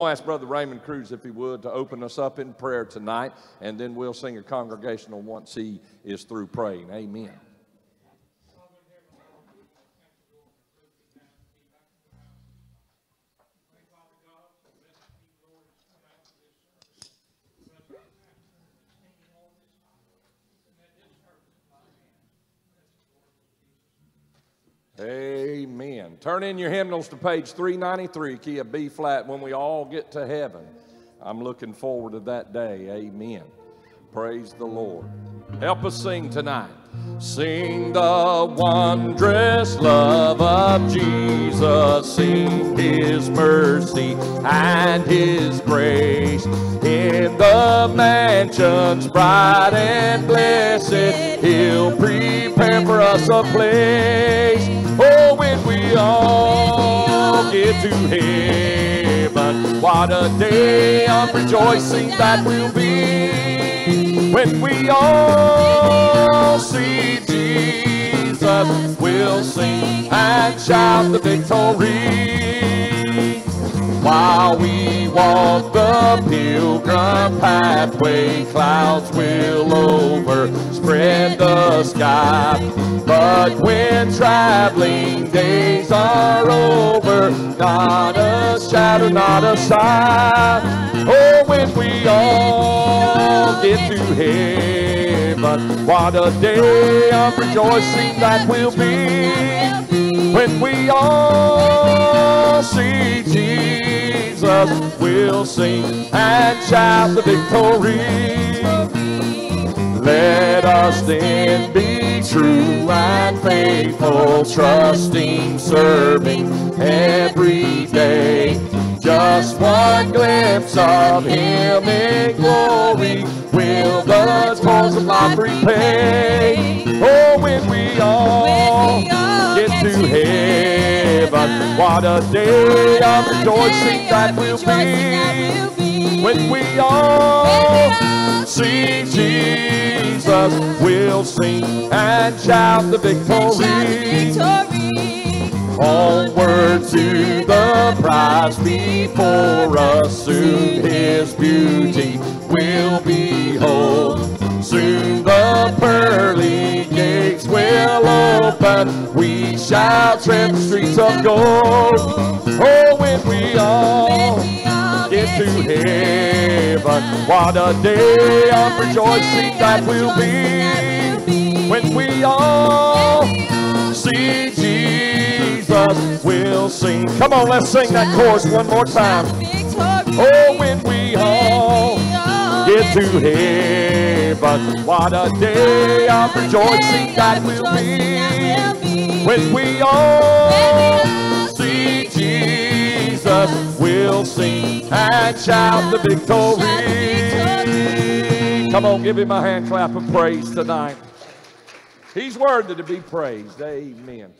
I'll ask Brother Raymond Cruz, if he would, to open us up in prayer tonight, and then we'll sing a congregational once he is through praying. Amen. Amen. Turn in your hymnals to page 393, key of B flat, when we all get to heaven. I'm looking forward to that day. Amen. Praise the Lord. Help us sing tonight. Sing the wondrous love of Jesus. Sing his mercy and his grace. In the mansions bright and blessed, he'll prepare for us a place. Oh, when we all get to heaven, what a day of rejoicing that will be. When we all see Jesus, we'll sing and shout the victory. While we walk the pilgrim pathway, clouds will overspread the sky. But when traveling days are over, not a shadow, not a sigh. Oh, when we all get to heaven, what a day of rejoicing that will be. When we all see Jesus, we'll sing and shout the victory. Let us then be true and faithful, trusting, serving every day. Just one glimpse of Him in glory will the toils of life repay. Oh, when we all to heaven, what a day of rejoicing that will be. When we all see Jesus, we'll sing and shout the victory. Onward to the prize before us, soon His beauty will behold. Soon the pearly will open, we shall tread the streets of gold. Oh, when we all get to heaven, what a day of rejoicing that will be. When we all see Jesus, we'll sing. Come on, let's sing that chorus one more time. Oh, when we all to heaven, but what a day of rejoicing that will be. When we all see Jesus, we'll sing and shout the victory. Come on, give him a hand clap of praise tonight. He's worthy to be praised. Amen.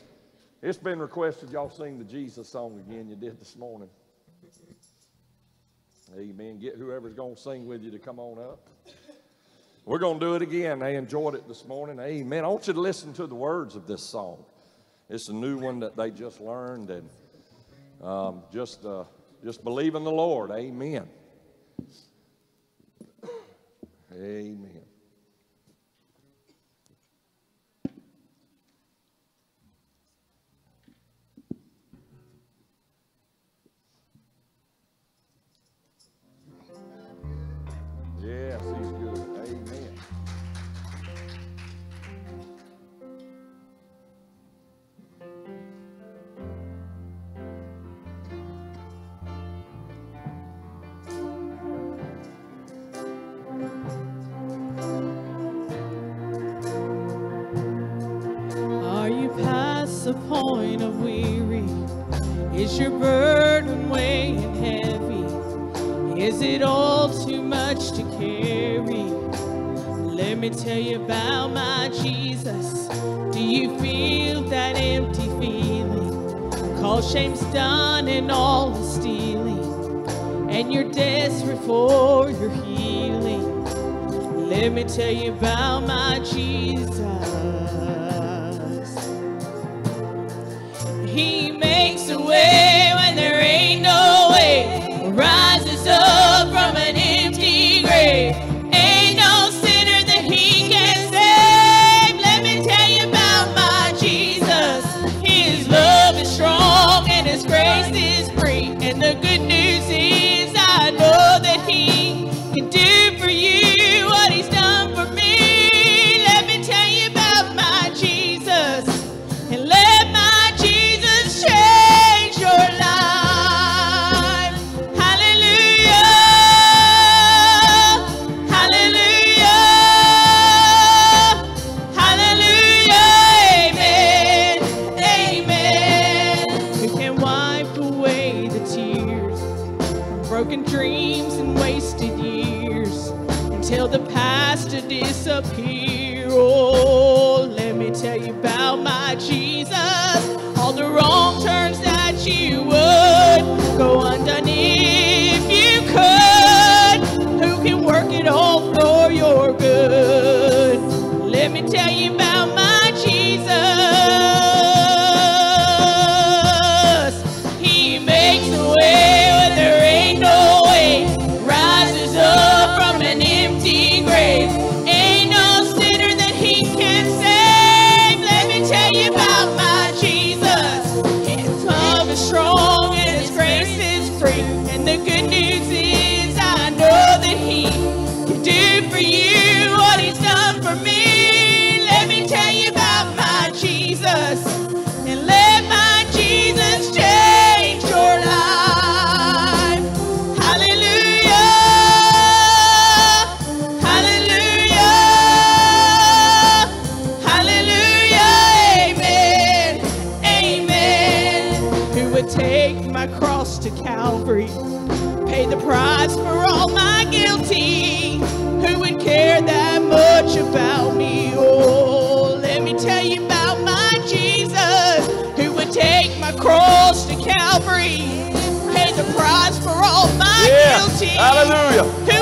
It's been requested y'all sing the Jesus song again. You did this morning. Amen. Get whoever's going to sing with you to come on up. We're going to do it again. They enjoyed it this morning. Amen. I want you to listen to the words of this song. It's a new one that they just learned, and um, just uh, just believe in the Lord. Amen. Amen. Yes, he's good. Amen. Are you past the point of weary? Is your burden weighing heavy? Is it all too much to carry? Let me tell you about my Jesus. Do you feel that empty feeling? Cause shame's done and all the stealing, and you're desperate for your healing. Let me tell you about my Hallelujah.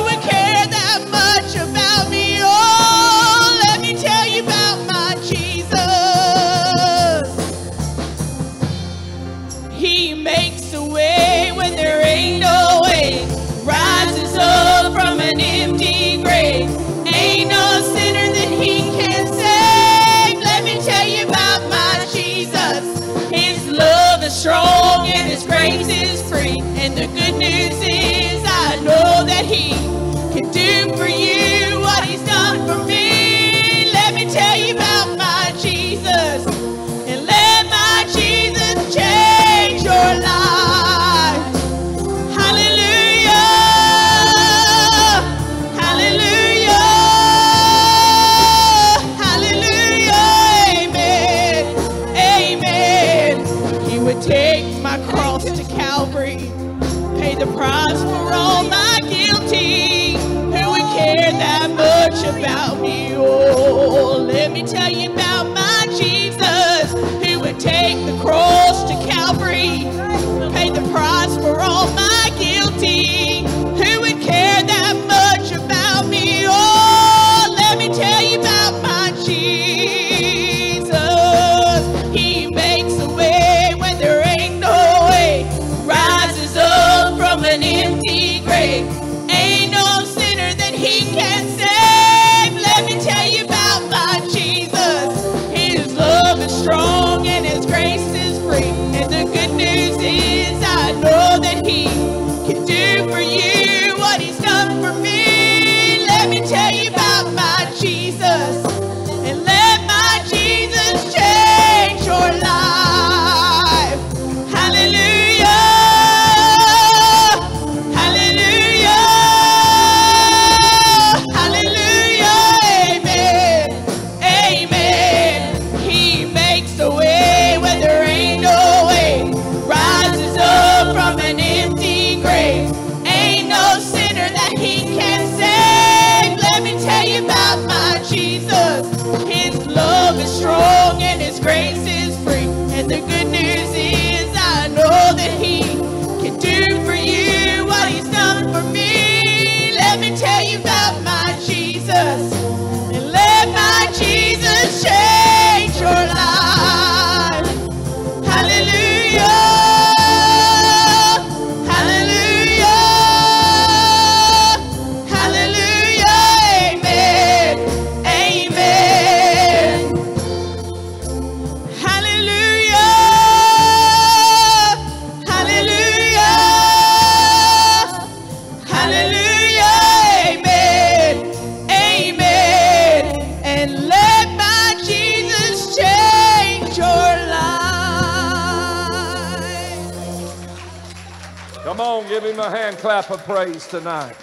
Praise tonight.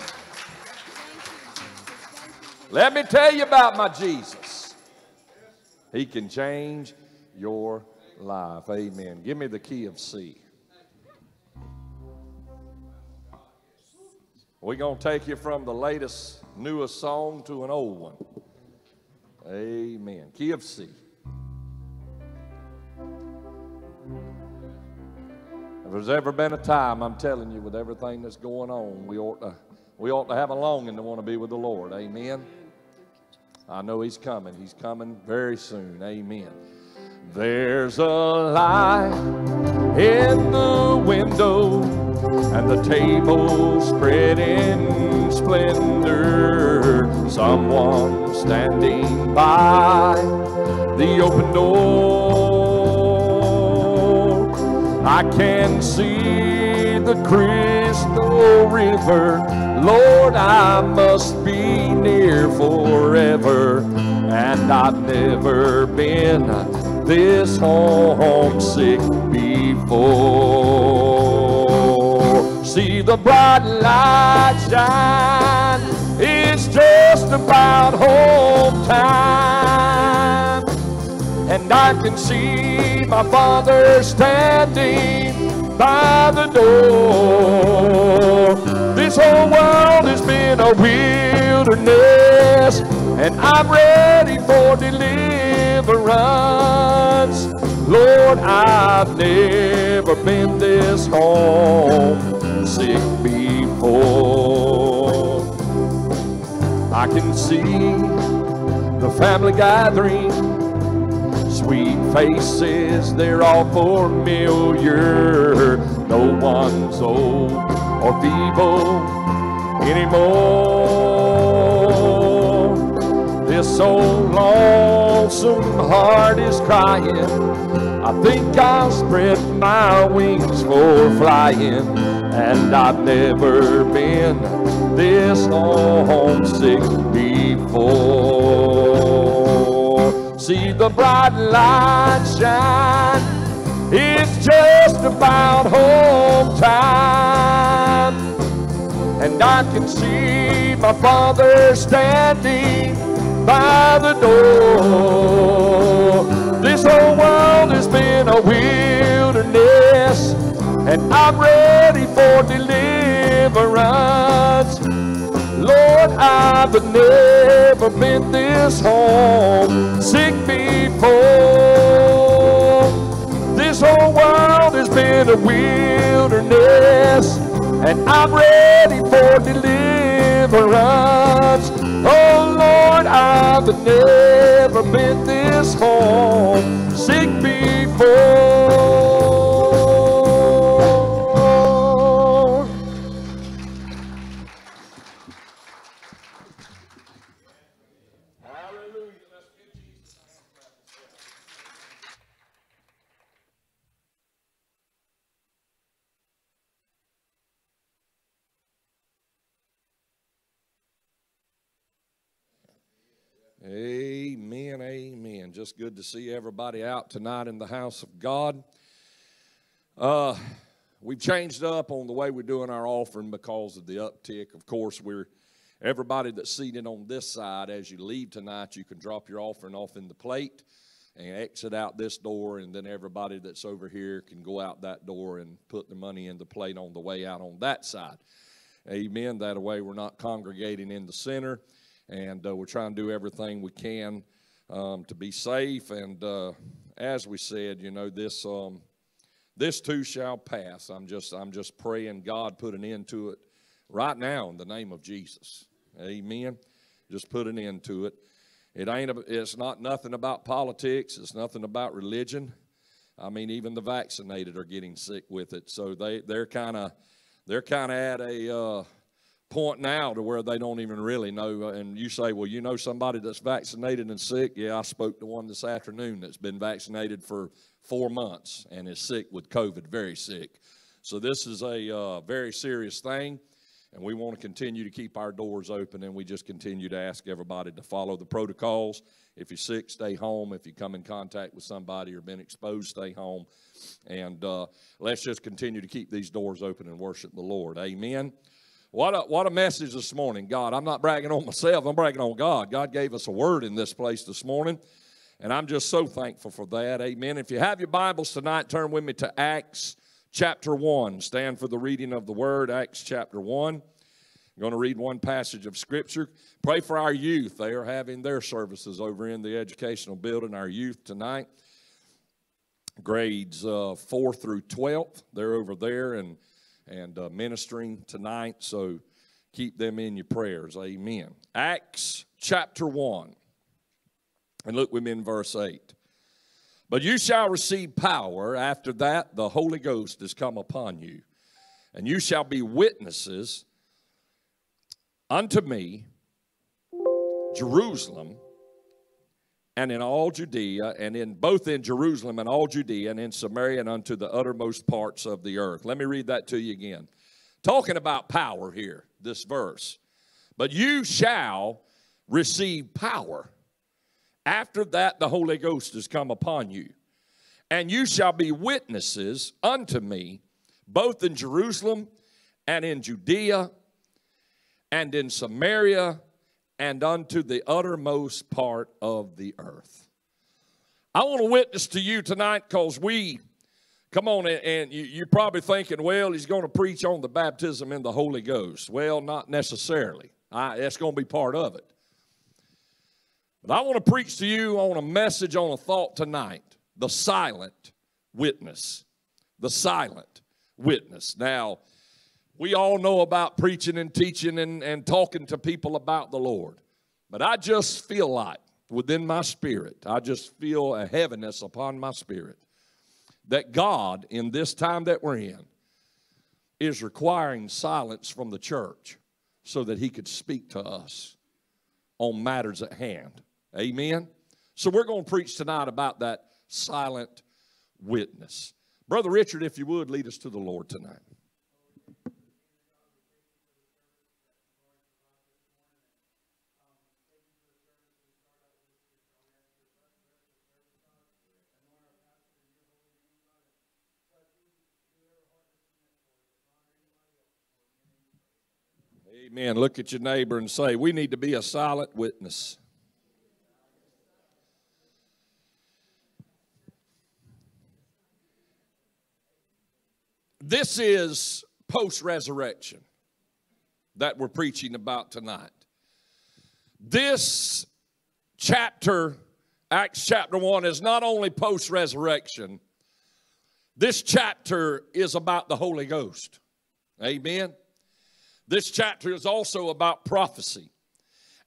Let me tell you about my Jesus. He can change your life. Amen. Give me the key of C. We're going to take you from the latest, newest song to an old one. Amen. Key of C. If there's ever been a time, I'm telling you, with everything that's going on, we ought to, we ought to have a longing to want to be with the Lord. Amen. I know He's coming. He's coming very soon. Amen. There's a light in the window, and the table spread in splendor. Someone standing by the open door. I can see the crystal river. Lord, I must be near forever. And I've never been this homesick before. See the bright light shine. It's just about home time. And I can see my father standing by the door. This whole world has been a wilderness, and I'm ready for deliverance. Lord, I've never been this homesick before. I can see the family gathering faces, they're all familiar. No one's old or feeble anymore. This old lonesome heart is crying. I think I'll spread my wings for flying. And I've never been this homesick before. See the bright light shine. It's just about home time. And I can see my father standing by the door. This whole world has been a wilderness, and I'm ready for deliverance. Lord, I've never been this homesick before. This whole world has been a wilderness, and I'm ready for deliverance. Oh Lord, I've never been this homesick before. Just good to see everybody out tonight in the house of God. Uh, we've changed up on the way we're doing our offering because of the uptick. Of course, we're everybody that's seated on this side. As you leave tonight, you can drop your offering off in the plate and exit out this door, and then everybody that's over here can go out that door and put the money in the plate on the way out on that side. Amen. That way, we're not congregating in the center and uh, we're trying to do everything we can um, to be safe. And uh, as we said, you know, this um, this too shall pass. I'm just I'm just praying God put an end to it right now in the name of Jesus. Amen. Just put an end to it. It ain't. It's not nothing about politics. It's nothing about religion. I mean, even the vaccinated are getting sick with it. So they they're kind of they're kind of at a uh, point now to where they don't even really know. And you say, well, you know somebody that's vaccinated and sick? Yeah, I spoke to one this afternoon that's been vaccinated for four months and is sick with COVID, very sick. So this is a uh, very serious thing. And we want to continue to keep our doors open, and we just continue to ask everybody to follow the protocols. If you're sick, stay home. If you come in contact with somebody or been exposed, stay home. And uh, let's just continue to keep these doors open and worship the Lord. Amen. What a, what a message this morning, God. I'm not bragging on myself, I'm bragging on God. God gave us a word in this place this morning, and I'm just so thankful for that. Amen. If you have your Bibles tonight, turn with me to Acts chapter 1. Stand for the reading of the word, Acts chapter 1. I'm going to read one passage of Scripture. Pray for our youth. They are having their services over in the educational building, our youth tonight. Grades uh, 4 through 12. They're over there, and and uh, ministering tonight. So keep them in your prayers. Amen. Acts chapter 1. And look with me in verse 8. But you shall receive power. After that, the Holy Ghost is come upon you. And you shall be witnesses unto me, Jerusalem and in all Judea, and in both in Jerusalem and all Judea, and in Samaria, and unto the uttermost parts of the earth. Let me read that to you again. Talking about power here, this verse. But you shall receive power. After that, the Holy Ghost has come upon you. And you shall be witnesses unto me, both in Jerusalem and in Judea and in Samaria and unto the uttermost part of the earth. I want to witness to you tonight because we, come on, and you're probably thinking, well, he's going to preach on the baptism in the Holy Ghost. Well, not necessarily. I, that's going to be part of it. But I want to preach to you on a message, on a thought tonight the silent witness. The silent witness. Now, we all know about preaching and teaching and, and talking to people about the Lord. But I just feel like within my spirit, I just feel a heaviness upon my spirit that God, in this time that we're in, is requiring silence from the church so that He could speak to us on matters at hand. Amen? So we're going to preach tonight about that silent witness. Brother Richard, if you would, lead us to the Lord tonight. Amen. Look at your neighbor and say, We need to be a silent witness. This is post resurrection that we're preaching about tonight. This chapter, Acts chapter 1, is not only post resurrection, this chapter is about the Holy Ghost. Amen. This chapter is also about prophecy,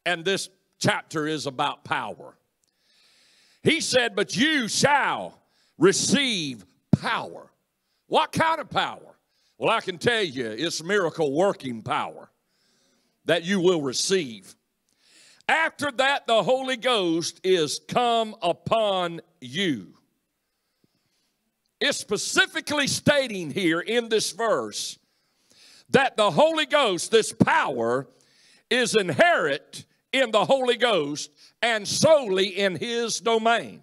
and this chapter is about power. He said, But you shall receive power. What kind of power? Well, I can tell you, it's miracle working power that you will receive. After that, the Holy Ghost is come upon you. It's specifically stating here in this verse that the Holy Ghost, this power, is inherent in the Holy Ghost and solely in His domain.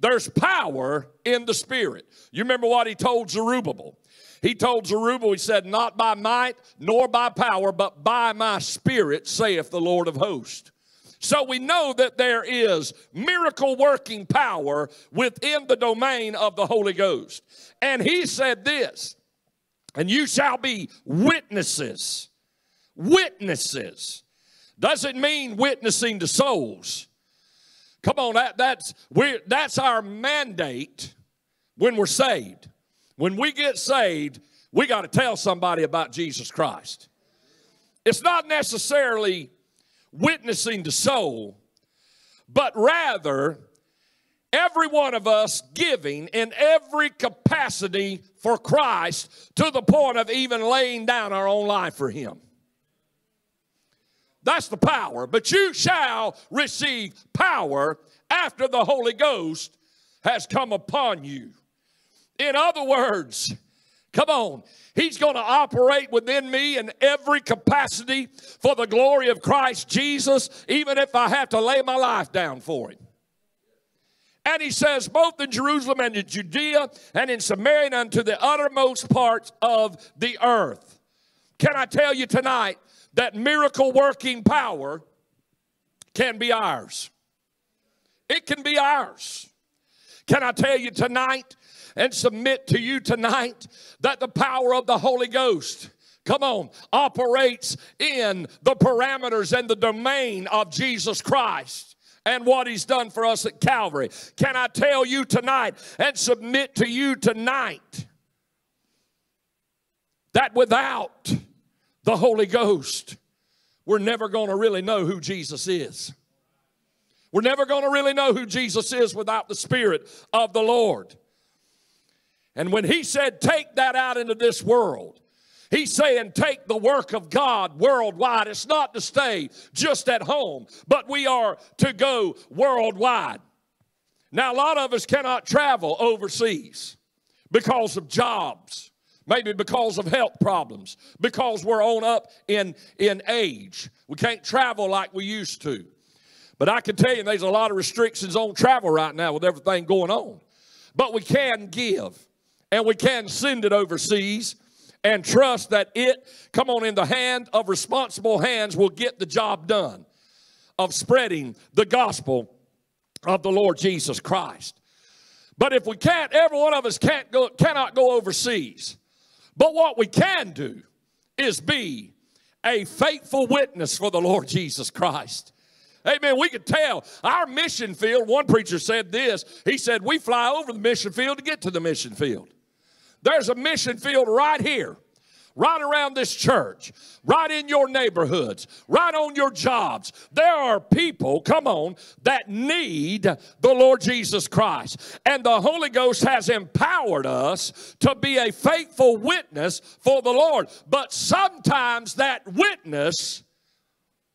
There's power in the Spirit. You remember what He told Zerubbabel? He told Zerubbabel, He said, Not by might nor by power, but by my Spirit, saith the Lord of hosts. So we know that there is miracle working power within the domain of the Holy Ghost. And he said this and you shall be witnesses. Witnesses. Doesn't mean witnessing to souls. Come on, that, that's, we that's our mandate when we're saved. When we get saved, we got to tell somebody about Jesus Christ. It's not necessarily witnessing to soul, but rather every one of us giving in every capacity for Christ to the point of even laying down our own life for Him. That's the power. But you shall receive power after the Holy Ghost has come upon you. In other words, Come on. He's going to operate within me in every capacity for the glory of Christ Jesus, even if I have to lay my life down for Him. And he says, both in Jerusalem and in Judea and in Samaria and unto the uttermost parts of the earth. Can I tell you tonight that miracle working power can be ours? It can be ours. Can I tell you tonight and submit to you tonight that the power of the Holy Ghost come on, operates in the parameters and the domain of Jesus Christ and what he's done for us at Calvary. Can I tell you tonight and submit to you tonight that without the Holy Ghost, we're never going to really know who Jesus is. We're never going to really know who Jesus is without the Spirit of the Lord. And when he said, Take that out into this world, He's saying, take the work of God worldwide. It's not to stay just at home, but we are to go worldwide. Now, a lot of us cannot travel overseas because of jobs, maybe because of health problems, because we're on up in, in age. We can't travel like we used to. But I can tell you, there's a lot of restrictions on travel right now with everything going on. But we can give, and we can send it overseas and trust that it, come on, in the hand of responsible hands will get the job done of spreading the gospel of the Lord Jesus Christ. But if we can't, every one of us can't go, cannot go overseas. But what we can do is be a faithful witness for the Lord Jesus Christ. Amen. We could tell our mission field. One preacher said this. He said, We fly over the mission field to get to the mission field. There's a mission field right here, right around this church, right in your neighborhoods, right on your jobs. There are people, come on, that need the Lord Jesus Christ. And the Holy Ghost has empowered us to be a faithful witness for the Lord. But sometimes that witness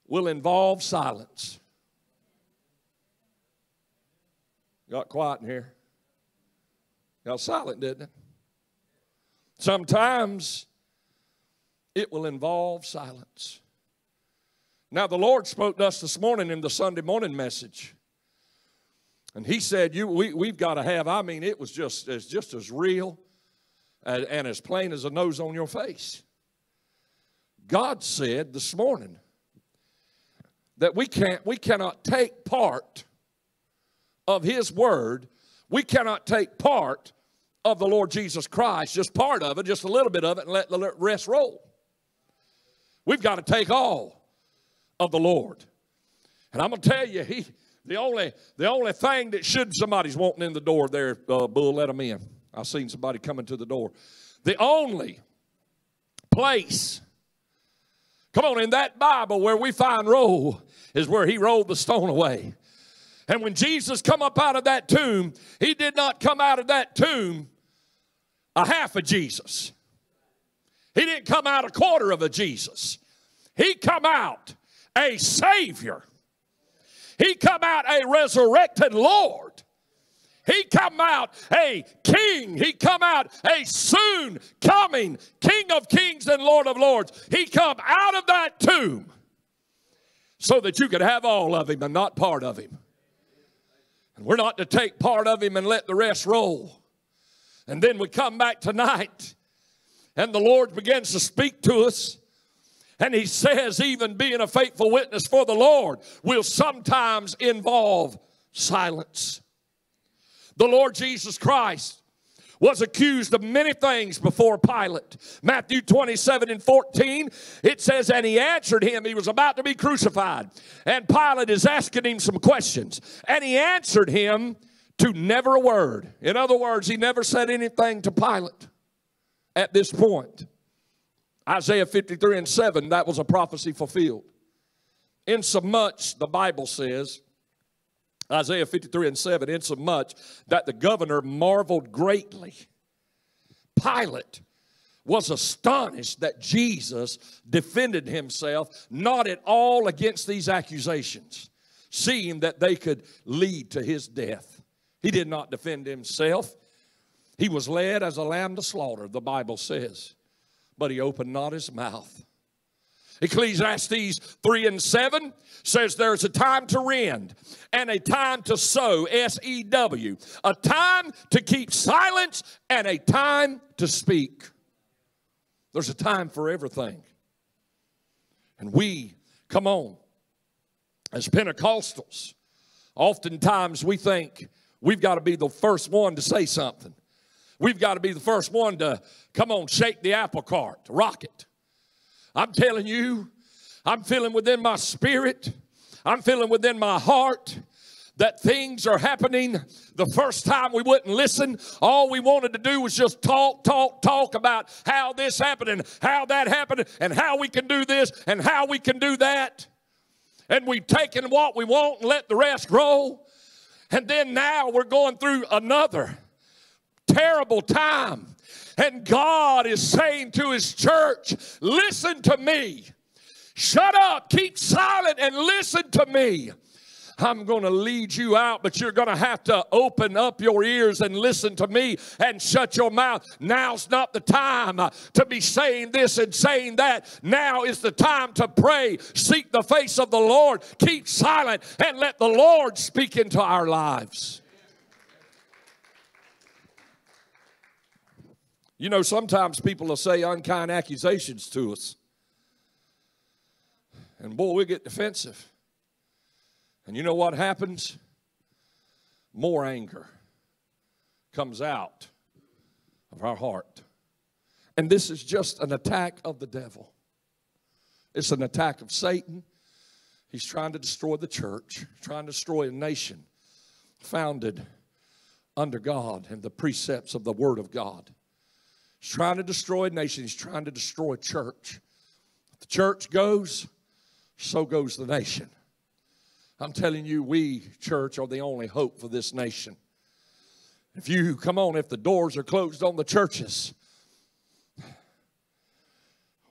will involve silence. Got quiet in here. Got silent, didn't it? Sometimes it will involve silence. Now, the Lord spoke to us this morning in the Sunday morning message. And he said, you, we, We've got to have, I mean, it was just, it's just as real and, and as plain as a nose on your face. God said this morning that we can't, we cannot take part of His Word, we cannot take part of the Lord Jesus Christ, just part of it, just a little bit of it, and let the rest roll. We've got to take all of the Lord. And I'm going to tell you, he, the only, the only thing that should somebody's wanting in the door there, uh, Bull, let them in. I've seen somebody coming to the door. The only place, come on, in that Bible where we find roll is where he rolled the stone away. And when Jesus come up out of that tomb, he did not come out of that tomb a half of Jesus. He didn't come out a quarter of a Jesus. He come out a Savior. He come out a resurrected Lord. He come out a king. He come out a soon coming King of kings and Lord of lords. He come out of that tomb so that you could have all of him and not part of him. And we're not to take part of him and let the rest roll. And then we come back tonight, and the Lord begins to speak to us. And he says, even being a faithful witness for the Lord will sometimes involve silence. The Lord Jesus Christ was accused of many things before Pilate. Matthew 27 and 14, it says, And he answered him, he was about to be crucified. And Pilate is asking him some questions. And he answered him to never a word. In other words, he never said anything to Pilate at this point. Isaiah 53 and 7, that was a prophecy fulfilled. Insomuch, the Bible says, Isaiah 53 and 7, insomuch that the governor marveled greatly. Pilate was astonished that Jesus defended himself not at all against these accusations, seeing that they could lead to his death. He did not defend himself. He was led as a lamb to slaughter, the Bible says, but he opened not his mouth. Ecclesiastes 3 and 7 says there's a time to rend and a time to sow, S E W, a time to keep silence and a time to speak. There's a time for everything. And we, come on, as Pentecostals, oftentimes we think we've got to be the first one to say something. We've got to be the first one to, come on, shake the apple cart, rock it. I'm telling you, I'm feeling within my spirit, I'm feeling within my heart that things are happening. The first time we wouldn't listen, all we wanted to do was just talk, talk, talk about how this happened and how that happened and how we can do this and how we can do that. And we've taken what we want and let the rest roll. And then now we're going through another terrible time and God is saying to His church, listen to me. Shut up, keep silent, and listen to me. I'm going to lead you out, but you're going to have to open up your ears and listen to me and shut your mouth. Now's not the time to be saying this and saying that. Now is the time to pray, seek the face of the Lord, keep silent, and let the Lord speak into our lives. You know, sometimes people will say unkind accusations to us. And boy, we get defensive. And you know what happens? More anger comes out of our heart. And this is just an attack of the devil. It's an attack of Satan. He's trying to destroy the church, trying to destroy a nation founded under God and the precepts of the Word of God. He's trying to destroy a nation. He's trying to destroy a church. If the church goes, so goes the nation. I'm telling you, we, church, are the only hope for this nation. If you, come on, if the doors are closed on the churches,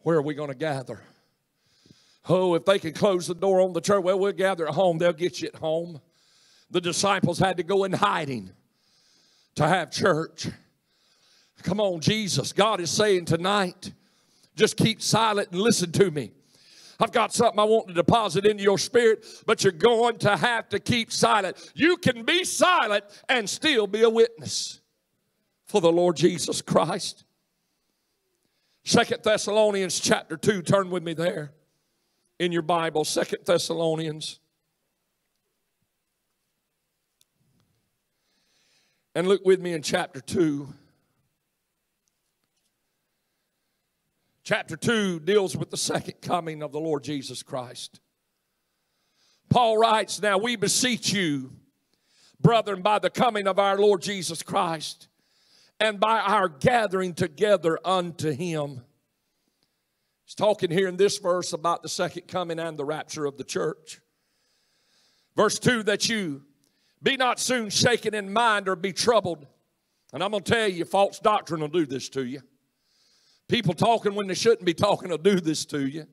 where are we going to gather? Oh, if they can close the door on the church, well, we'll gather at home. They'll get you at home. The disciples had to go in hiding to have church. Come on, Jesus. God is saying tonight, just keep silent and listen to me. I've got something I want to deposit into your spirit, but you're going to have to keep silent. You can be silent and still be a witness for the Lord Jesus Christ. Second Thessalonians chapter 2, turn with me there in your Bible. Second Thessalonians. And look with me in chapter 2. Chapter 2 deals with the second coming of the Lord Jesus Christ. Paul writes, Now we beseech you, brethren, by the coming of our Lord Jesus Christ and by our gathering together unto him. He's talking here in this verse about the second coming and the rapture of the church. Verse 2 that you be not soon shaken in mind or be troubled. And I'm going to tell you, false doctrine will do this to you. People talking when they shouldn't be talking will do this to you.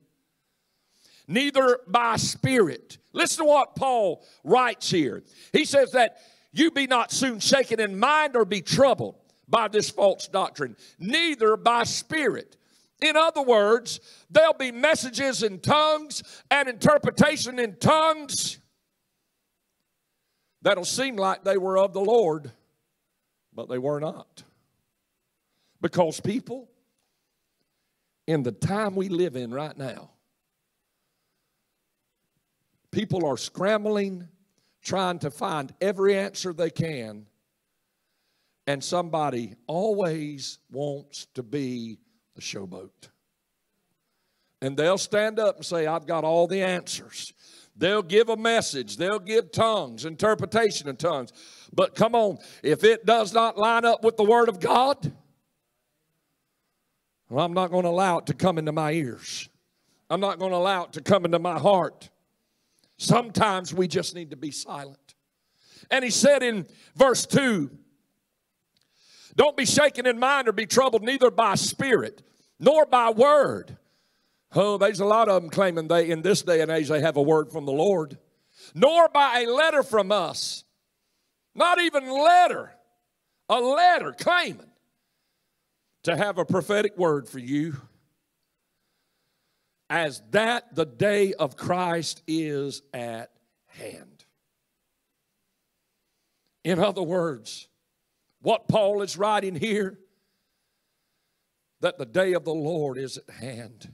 Neither by spirit. Listen to what Paul writes here. He says that you be not soon shaken in mind or be troubled by this false doctrine, neither by spirit. In other words, there'll be messages in tongues and interpretation in tongues that'll seem like they were of the Lord, but they were not. Because people in the time we live in right now, people are scrambling, trying to find every answer they can, and somebody always wants to be the showboat. And they'll stand up and say, I've got all the answers. They'll give a message, they'll give tongues, interpretation of tongues. But come on, if it does not line up with the Word of God, well, I'm not going to allow it to come into my ears. I'm not going to allow it to come into my heart. Sometimes we just need to be silent. And he said in verse 2 Don't be shaken in mind or be troubled, neither by spirit nor by word. Oh, there's a lot of them claiming they, in this day and age, they have a word from the Lord. Nor by a letter from us. Not even letter. a letter claiming to have a prophetic word for you as that the day of Christ is at hand. In other words, what Paul is writing here, that the day of the Lord is at hand.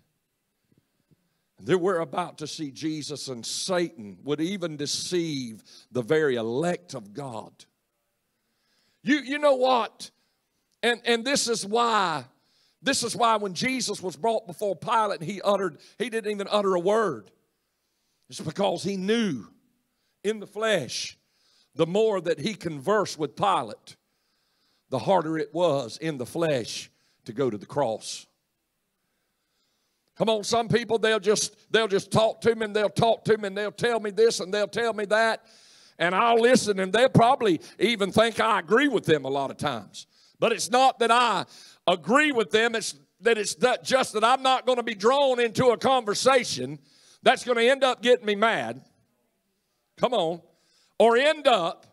That we're about to see Jesus, and Satan would even deceive the very elect of God. You, you know what? And, and this is why this is why when Jesus was brought before Pilate, he uttered, he didn't even utter a word. It's because he knew in the flesh, the more that he conversed with Pilate, the harder it was in the flesh to go to the cross. Come on, some people they'll just they'll just talk to me and they'll talk to me and they'll tell me this and they'll tell me that, and I'll listen and they'll probably even think I agree with them a lot of times. But it's not that I agree with them. It's that it's that just that I'm not going to be drawn into a conversation that's going to end up getting me mad. Come on. Or end up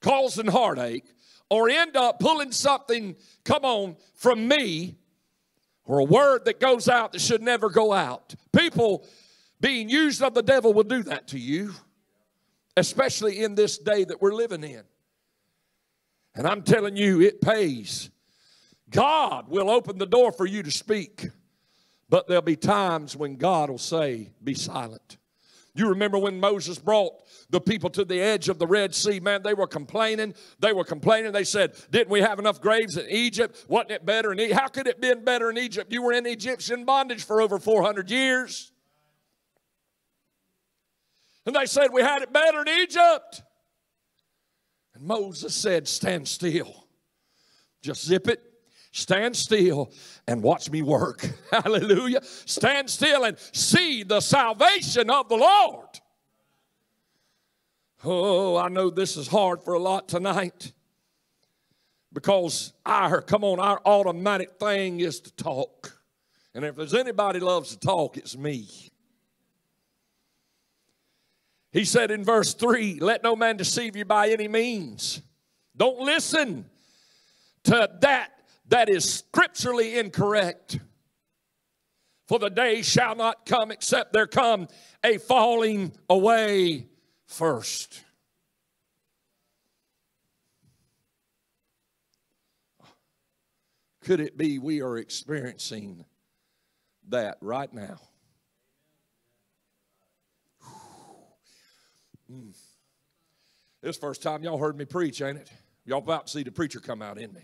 causing heartache. Or end up pulling something, come on, from me. Or a word that goes out that should never go out. People being used of the devil will do that to you, especially in this day that we're living in. And I'm telling you, it pays God will open the door for you to speak, but there'll be times when God will say, Be silent. You remember when Moses brought the people to the edge of the Red Sea, man, they were complaining. They were complaining. They said, Didn't we have enough graves in Egypt? Wasn't it better in Egypt? How could it have been better in Egypt? You were in Egyptian bondage for over 400 years. And they said, We had it better in Egypt. And Moses said, Stand still. Just zip it Stand still and watch me work. Hallelujah. Stand still and see the salvation of the Lord. Oh, I know this is hard for a lot tonight because our, come on, our automatic thing is to talk. And if there's anybody loves to talk, it's me. He said in verse 3 Let no man deceive you by any means. Don't listen to that that is scripturally incorrect. For the day shall not come except there come a falling away first. Could it be we are experiencing that right now? Mm. This first time y'all heard me preach, ain't it? Y'all about to see the preacher come out in me.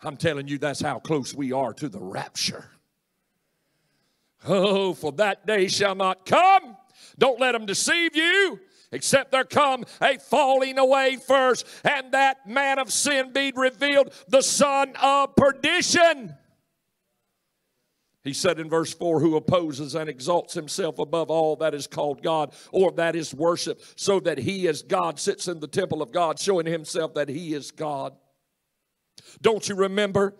I'm telling you, that's how close we are to the rapture. Oh, for that day shall not come. Don't let them deceive you, except there come a falling away first, and that man of sin be revealed, the son of perdition. He said in verse 4 Who opposes and exalts himself above all that is called God or that is worship, so that he as God sits in the temple of God, showing himself that he is God. Don't you remember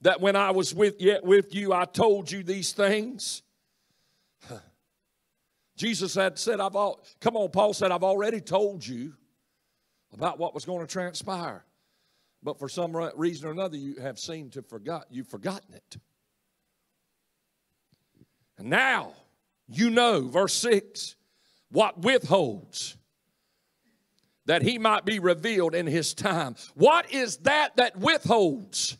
that when I was with yet with you, I told you these things? Jesus had said, I've all, come on, Paul said, I've already told you about what was going to transpire. But for some reason or another, you have seemed to forgot, you've forgotten it. Now you know, verse 6, what withholds that he might be revealed in his time. What is that that withholds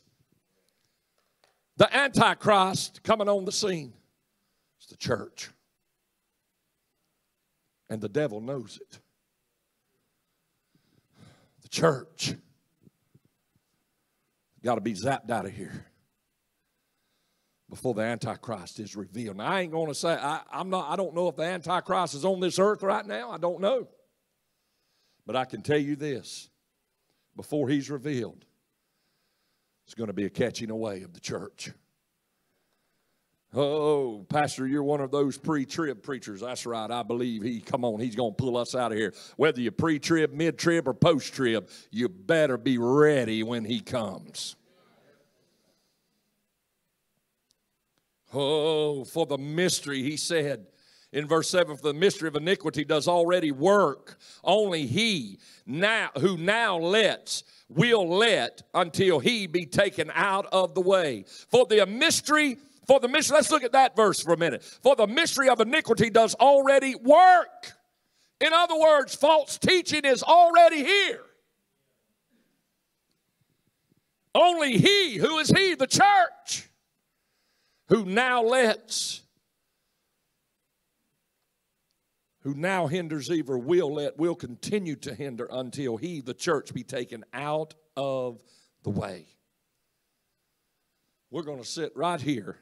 the Antichrist coming on the scene? It's the church. And the devil knows it. The church got to be zapped out of here before the Antichrist is revealed. Now, I ain't going to say, I, I'm not, I don't know if the Antichrist is on this earth right now. I don't know. But I can tell you this before he's revealed, it's going to be a catching away of the church. Oh, Pastor, you're one of those pre trib preachers. That's right. I believe he, come on, he's going to pull us out of here. Whether you're pre trib, mid trib, or post trib, you better be ready when he comes. Oh, for the mystery, he said, In verse 7, for the mystery of iniquity does already work. Only he now who now lets will let until he be taken out of the way. For the mystery, for the mystery, let's look at that verse for a minute. For the mystery of iniquity does already work. In other words, false teaching is already here. Only he, who is he, the church, who now lets, who now hinders evil, will let, will continue to hinder until he, the church, be taken out of the way. We're going to sit right here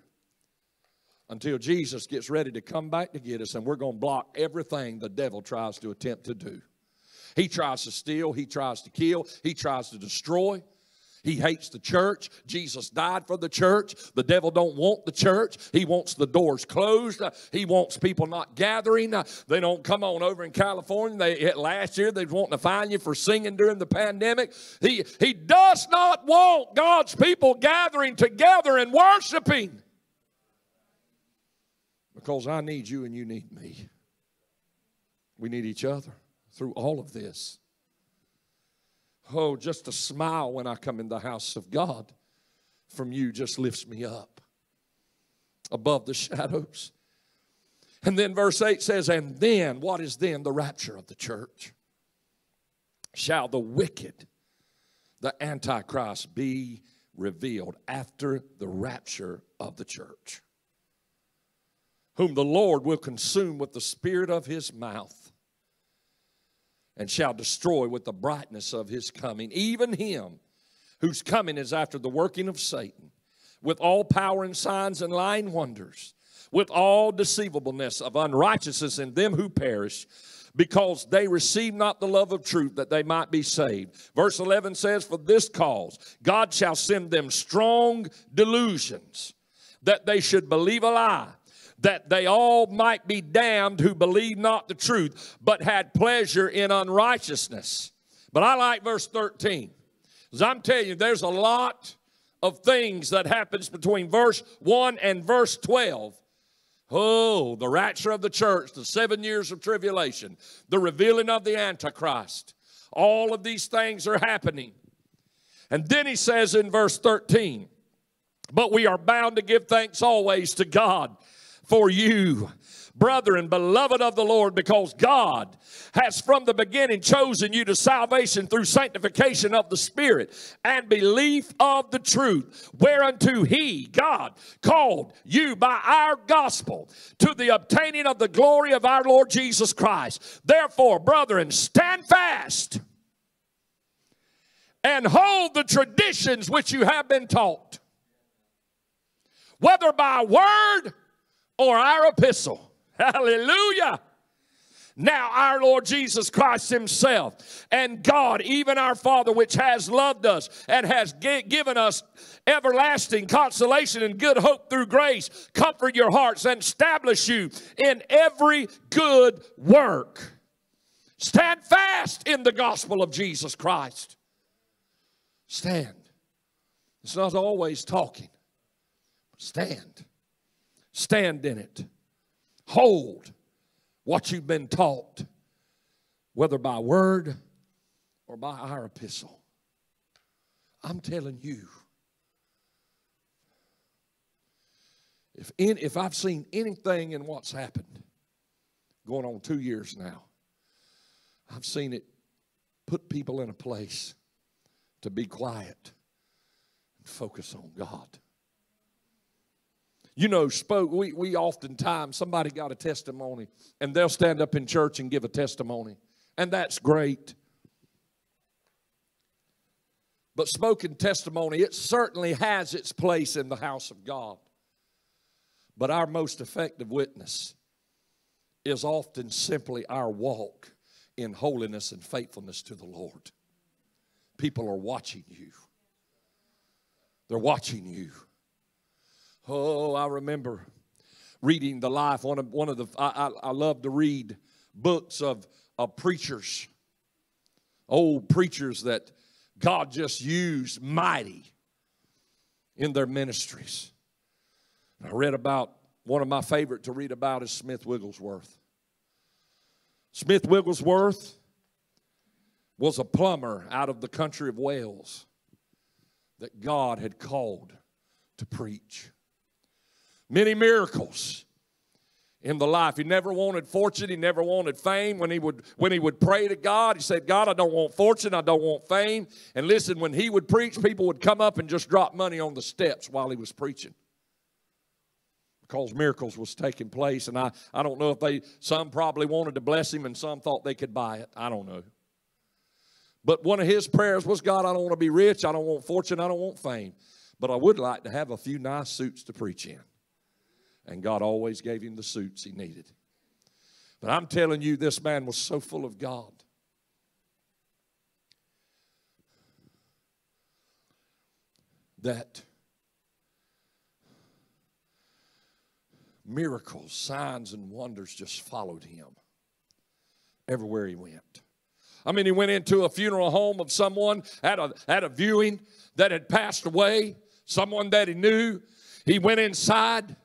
until Jesus gets ready to come back to get us, and we're going to block everything the devil tries to attempt to do. He tries to steal, he tries to kill, he tries to destroy. He hates the church. Jesus died for the church. The devil don't want the church. He wants the doors closed. He wants people not gathering. They don't come on over in California. They last year they was wanting to find you for singing during the pandemic. He he does not want God's people gathering together and worshiping. Because I need you and you need me. We need each other through all of this. Oh, just a smile when I come in the house of God from you just lifts me up above the shadows. And then verse 8 says, And then, what is then the rapture of the church? Shall the wicked, the Antichrist, be revealed after the rapture of the church? Whom the Lord will consume with the spirit of his mouth and shall destroy with the brightness of his coming, even him whose coming is after the working of Satan, with all power and signs and lying wonders, with all deceivableness of unrighteousness in them who perish, because they receive not the love of truth that they might be saved. Verse 11 says, For this cause God shall send them strong delusions, that they should believe a lie that they all might be damned who believed not the truth, but had pleasure in unrighteousness. But I like verse 13. Because I'm telling you, there's a lot of things that happens between verse 1 and verse 12. Oh, the rapture of the church, the seven years of tribulation, the revealing of the Antichrist. All of these things are happening. And then he says in verse 13, But we are bound to give thanks always to God for you brethren, beloved of the Lord, because God has from the beginning chosen you to salvation through sanctification of the Spirit and belief of the truth, whereunto He, God, called you by our gospel to the obtaining of the glory of our Lord Jesus Christ. Therefore, brethren, stand fast and hold the traditions which you have been taught, whether by word or our epistle. Hallelujah. Now, our Lord Jesus Christ Himself and God, even our Father, which has loved us and has given us everlasting consolation and good hope through grace, comfort your hearts and establish you in every good work. Stand fast in the gospel of Jesus Christ. Stand. It's not always talking, stand. Stand in it. Hold what you've been taught, whether by word or by our epistle. I'm telling you, if, in, if I've seen anything in what's happened, going on two years now, I've seen it put people in a place to be quiet and focus on God you know, spoke, we, we oftentimes, somebody got a testimony and they'll stand up in church and give a testimony. And that's great. But spoken testimony, it certainly has its place in the house of God. But our most effective witness is often simply our walk in holiness and faithfulness to the Lord. People are watching you. They're watching you. Oh, I remember reading the life. One of, one of the, I, I, I love to read books of, of preachers, old preachers that God just used mighty in their ministries. I read about one of my favorite to read about is Smith Wigglesworth. Smith Wigglesworth was a plumber out of the country of Wales that God had called to preach. Many miracles in the life. He never wanted fortune, he never wanted fame. When he would when he would pray to God, he said, "God, I don't want fortune, I don't want fame." And listen, when he would preach, people would come up and just drop money on the steps while he was preaching. Because miracles was taking place, and I, I don't know if they some probably wanted to bless him and some thought they could buy it. I don't know. But one of his prayers was, God, I don't want to be rich, I don't want fortune, I don't want fame. But I would like to have a few nice suits to preach in and God always gave him the suits he needed. But I'm telling you, this man was so full of God. That miracles, signs, and wonders just followed him everywhere he went. I mean, he went into a funeral home of someone at a, at a viewing that had passed away, someone that he knew. He went inside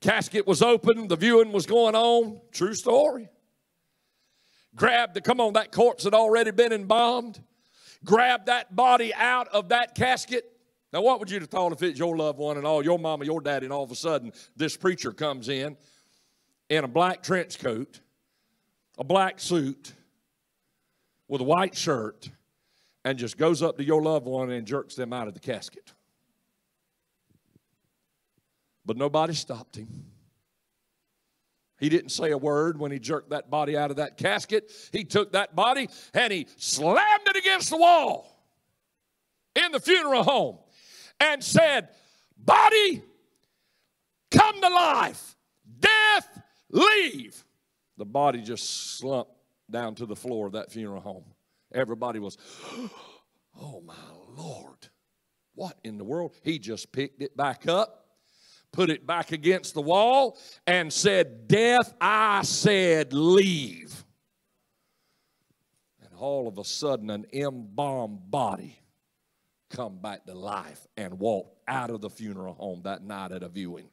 Casket was open, the viewing was going on. True story. Grabbed the, come on, that corpse had already been embalmed. Grabbed that body out of that casket. Now, what would you have thought if it's your loved one and all, your mama, your daddy, and all of a sudden this preacher comes in in a black trench coat, a black suit, with a white shirt, and just goes up to your loved one and jerks them out of the casket? But nobody stopped him. He didn't say a word when he jerked that body out of that casket. He took that body and he slammed it against the wall in the funeral home and said, Body, come to life. Death, leave. The body just slumped down to the floor of that funeral home. Everybody was, Oh my Lord, what in the world? He just picked it back up put it back against the wall, and said, Death, I said, leave. And all of a sudden, an embalmed body come back to life and walked out of the funeral home that night at a viewing.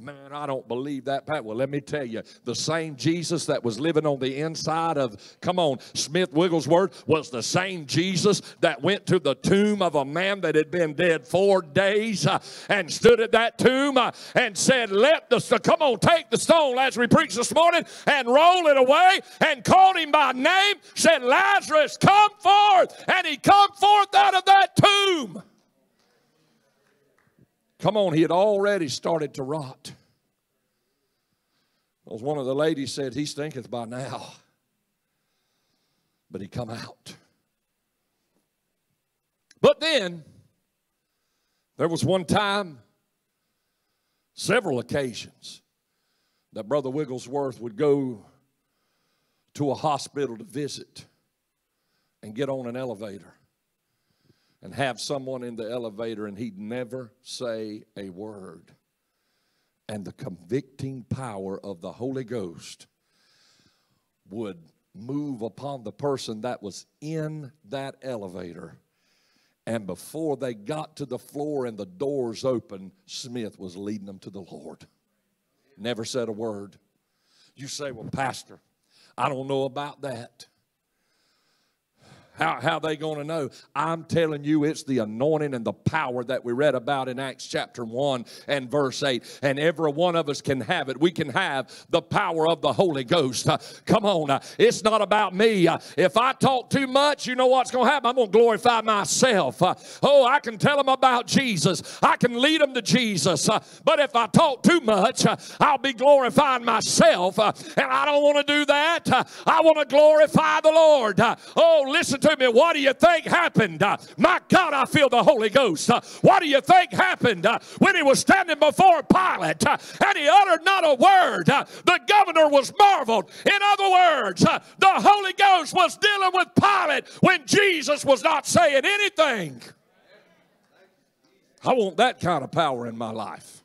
Man, I don't believe that, Pat. Well, let me tell you, the same Jesus that was living on the inside of, come on, Smith Wigglesworth was the same Jesus that went to the tomb of a man that had been dead four days uh, and stood at that tomb uh, and said, Let the, come on, take the stone, as we preached this morning, and roll it away, and called him by name, said, Lazarus, come forth. And he come forth out of that tomb. Come on, he had already started to rot. Because one of the ladies said, He stinketh by now. But he come out. But then, there was one time, several occasions, that Brother Wigglesworth would go to a hospital to visit and get on an elevator and have someone in the elevator and he'd never say a word. And the convicting power of the Holy Ghost would move upon the person that was in that elevator. And before they got to the floor and the doors open, Smith was leading them to the Lord. Never said a word. You say, Well, Pastor, I don't know about that. How, how they going to know? I'm telling you, it's the anointing and the power that we read about in Acts chapter 1 and verse 8. And every one of us can have it. We can have the power of the Holy Ghost. Uh, come on. Uh, it's not about me. Uh, if I talk too much, you know what's going to happen? I'm going to glorify myself. Uh, oh, I can tell them about Jesus. I can lead them to Jesus. Uh, but if I talk too much, uh, I'll be glorifying myself. and I don't want to do that. I want to glorify the Lord. oh, listen to to me, what do you think happened? Uh, my God, I feel the Holy Ghost. Uh, what do you think happened uh, when he was standing before Pilate and he uttered not a word? The governor was marveled. In other words, the Holy Ghost was dealing with Pilate when Jesus was not saying anything. I want that kind of power in my life.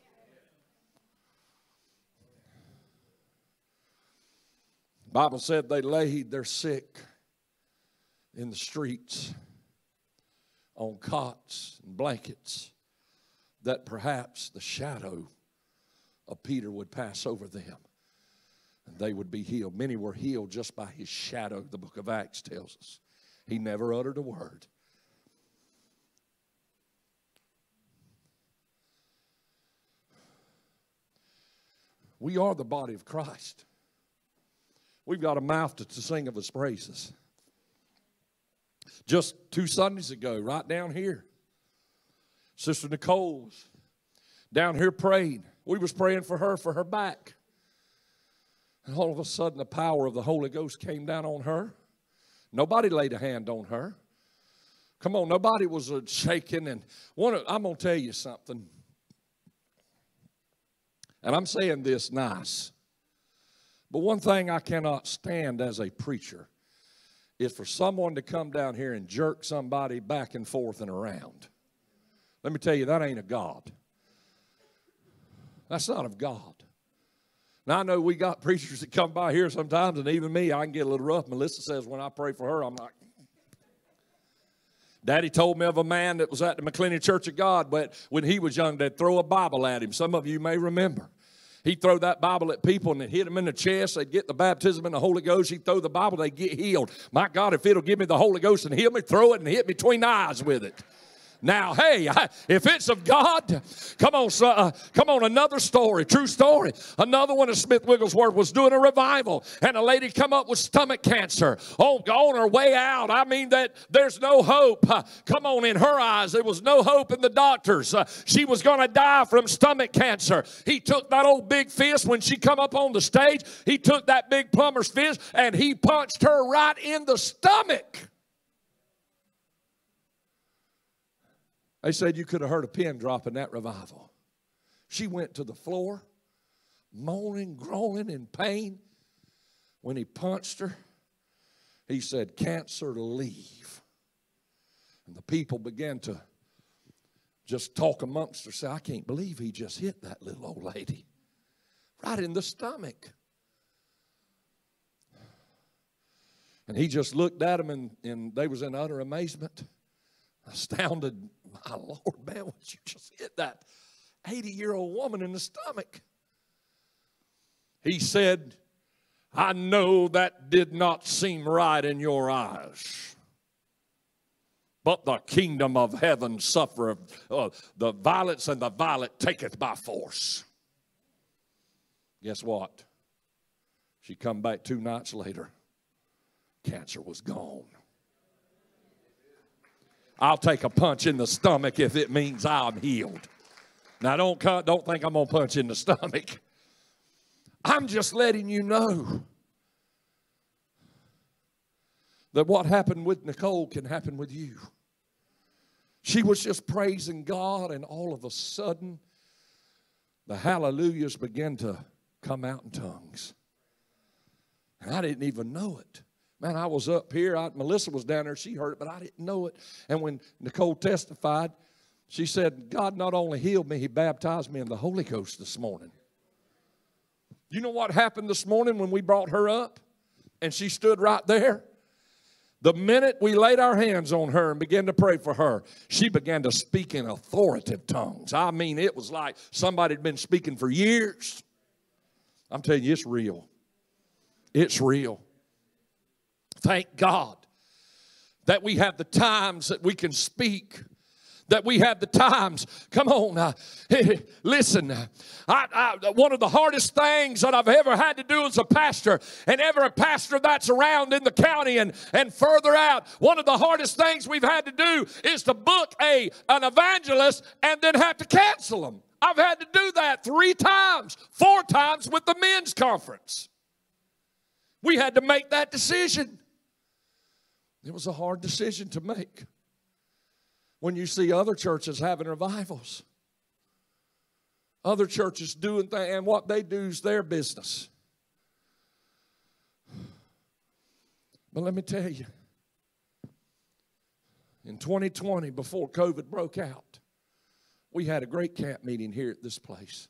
Bible said they laid their sick in the streets on cots and blankets that perhaps the shadow of Peter would pass over them and they would be healed. Many were healed just by his shadow, the book of Acts tells us. He never uttered a word. We are the body of Christ. We've got a mouth to, to sing of his praises. Just two Sundays ago, right down here, Sister Nicole's down here praying. We was praying for her for her back. And all of a sudden the power of the Holy Ghost came down on her. Nobody laid a hand on her. Come on, nobody was uh, shaking. And one, of, I'm going to tell you something. And I'm saying this nice. But one thing I cannot stand as a preacher is for someone to come down here and jerk somebody back and forth and around. Let me tell you, that ain't a God. That's not of God. Now, I know we got preachers that come by here sometimes, and even me, I can get a little rough. Melissa says when I pray for her, I'm like, Daddy told me of a man that was at the Macclenny Church of God, but when he was young, they'd throw a Bible at him. Some of you may remember. He'd throw that Bible at people and it hit them in the chest. They'd get the baptism in the Holy Ghost. He'd throw the Bible, they'd get healed. My God, if it'll give me the Holy Ghost and heal me, throw it and hit me between the eyes with it. Now, hey, if it's of God, come on, uh, come on, another story, true story. Another one of Smith Wigglesworth was doing a revival, and a lady come up with stomach cancer. Oh, on her way out. I mean that there's no hope. Uh, come on, in her eyes, there was no hope in the doctors. Uh, she was going to die from stomach cancer. He took that old big fist when she come up on the stage. He took that big plumber's fist and he punched her right in the stomach. They said you could have heard a pin drop in that revival. She went to the floor, moaning, groaning in pain. When he punched her, he said, Cancer leave. And the people began to just talk amongst themselves. I can't believe he just hit that little old lady right in the stomach. And he just looked at them and, and they was in utter amazement, astounded my Lord, man, would you just hit that 80 year old woman in the stomach? He said, I know that did not seem right in your eyes. But the kingdom of heaven suffereth uh, the violence, and the violent taketh by force. Guess what? She come back two nights later. Cancer was gone. I'll take a punch in the stomach if it means I'm healed. Now, don't, don't think I'm going to punch in the stomach. I'm just letting you know that what happened with Nicole can happen with you. She was just praising God, and all of a sudden, the hallelujahs began to come out in tongues. And I didn't even know it. Man, I was up here. I, Melissa was down there. She heard it, but I didn't know it. And when Nicole testified, she said, God not only healed me, He baptized me in the Holy Ghost this morning. You know what happened this morning when we brought her up and she stood right there? The minute we laid our hands on her and began to pray for her, she began to speak in authoritative tongues. I mean, it was like somebody had been speaking for years. I'm telling you, it's real. It's real. Thank God that we have the times that we can speak that we have the times. Come on, uh, listen. I, I, one of the hardest things that I've ever had to do as a pastor, and ever a pastor that's around in the county and, and further out, one of the hardest things we've had to do is to book a an evangelist and then have to cancel them. I've had to do that three times, four times with the men's conference. We had to make that decision. It was a hard decision to make when you see other churches having revivals. Other churches doing things, and what they do is their business. But let me tell you, in 2020, before COVID broke out, we had a great camp meeting here at this place.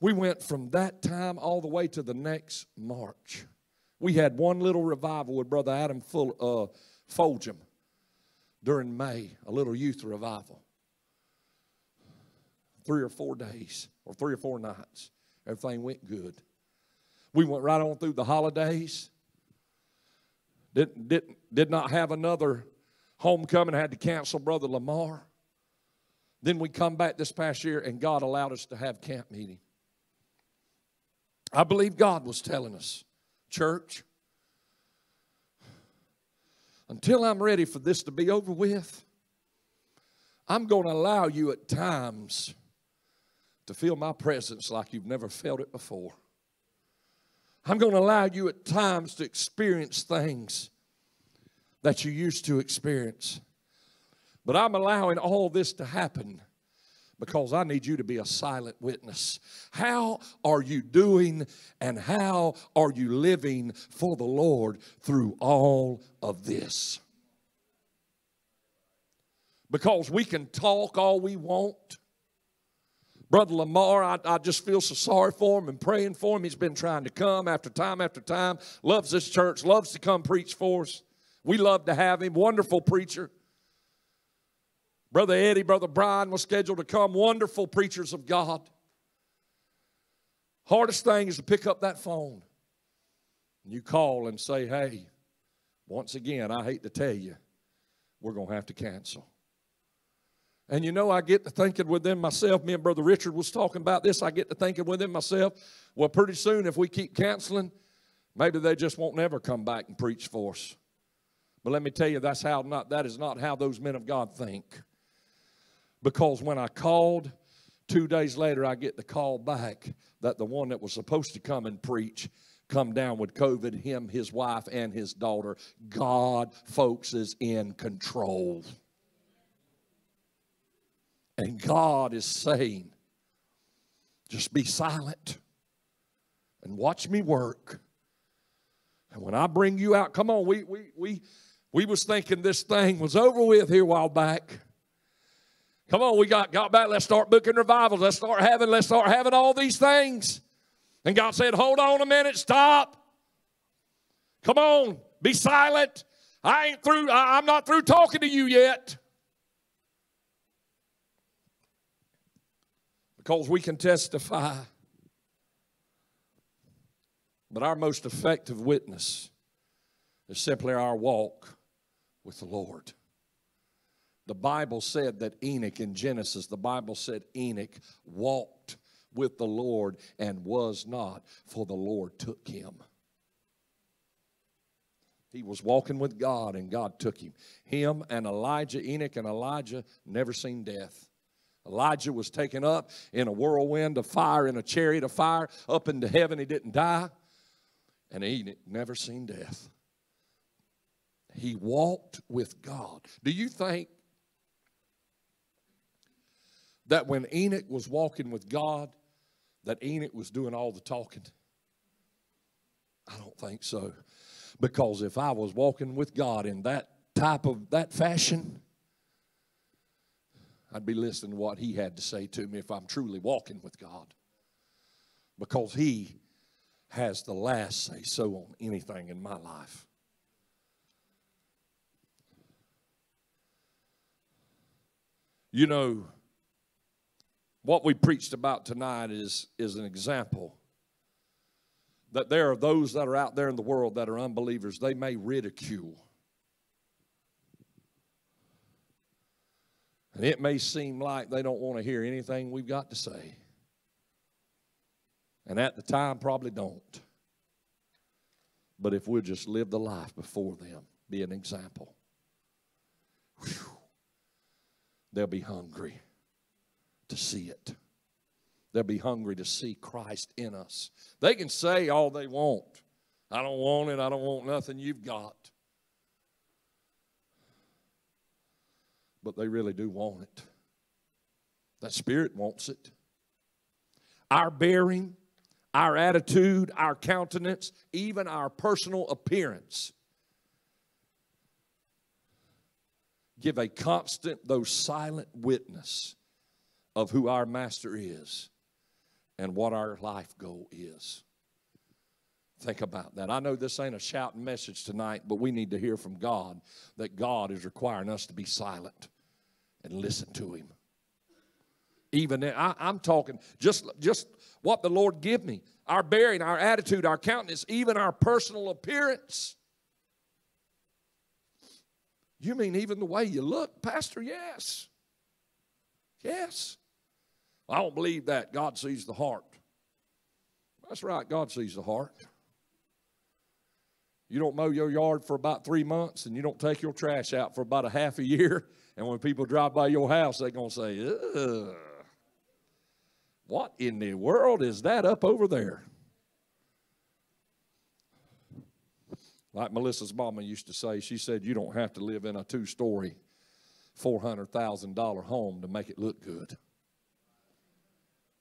We went from that time all the way to the next March. We had one little revival with Brother Adam Full, uh, Foljam during May, a little youth revival. three or four days or three or four nights. Everything went good. We went right on through the holidays. Did, did, did not have another homecoming, had to cancel Brother Lamar. Then we come back this past year and God allowed us to have camp meeting. I believe God was telling us, church, until I'm ready for this to be over with, I'm going to allow you at times to feel my presence like you've never felt it before. I'm going to allow you at times to experience things that you used to experience. But I'm allowing all this to happen because I need you to be a silent witness. How are you doing and how are you living for the Lord through all of this? Because we can talk all we want. Brother Lamar, I, I, just feel so sorry for him and praying for him. He's been trying to come after time after time, loves this church, loves to come preach for us. We love to have him, wonderful preacher. Brother Eddie, Brother Brian was scheduled to come, wonderful preachers of God. Hardest thing is to pick up that phone. And you call and say, hey, once again, I hate to tell you, we're going to have to cancel. And you know, I get to thinking within myself, me and Brother Richard was talking about this. I get to thinking within myself, well, pretty soon if we keep canceling, maybe they just won't never come back and preach for us. But let me tell you, that's how not that is not how those men of God think. Because when I called, two days later I get the call back that the one that was supposed to come and preach come down with COVID, him, his wife, and his daughter. God, folks, is in control. And God is saying, just be silent and watch me work. And when I bring you out, come on, we we we we was thinking this thing was over with here a while back. Come on, we got got back. Let's start booking revivals. Let's start having, let's start having all these things. And God said, Hold on a minute, stop. Come on, be silent. I ain't through, I, I'm not through talking to you yet. because we can testify. But our most effective witness is simply our walk with the Lord. The Bible said that Enoch in Genesis, the Bible said Enoch walked with the Lord and was not, for the Lord took him. He was walking with God and God took him. Him and Elijah, Enoch and Elijah never seen death. Elijah was taken up in a whirlwind of fire, in a chariot of fire, up into heaven. He didn't die. And Enoch never seen death. He walked with God. Do you think that when Enoch was walking with God, that Enoch was doing all the talking? I don't think so. Because if I was walking with God in that type of that fashion, I'd be listening to what he had to say to me if I'm truly walking with God. Because he has the last say so on anything in my life. You know, what we preached about tonight is, is an example that there are those that are out there in the world that are unbelievers. They may ridicule And it may seem like they don't want to hear anything we've got to say. And at the time, probably don't. But if we'll just live the life before them, be an example, whew, they'll be hungry to see it. They'll be hungry to see Christ in us. They can say all they want. I don't want it. I don't want nothing you've got. but they really do want it. That spirit wants it. Our bearing, our attitude, our countenance, even our personal appearance give a constant, though silent witness of who our master is and what our life goal is. Think about that. I know this ain't a shouting message tonight, but we need to hear from God that God is requiring us to be silent and listen to him. Even I, I'm talking just just what the Lord give me, our bearing, our attitude, our countenance, even our personal appearance. You mean even the way you look, Pastor? Yes. Yes. I don't believe that. God sees the heart. That's right, God sees the heart. You don't mow your yard for about three months and you don't take your trash out for about a half a year. And when people drive by your house, they're going to say, What in the world is that up over there? Like Melissa's mama used to say, she said, You don't have to live in a two story, $400,000 home to make it look good.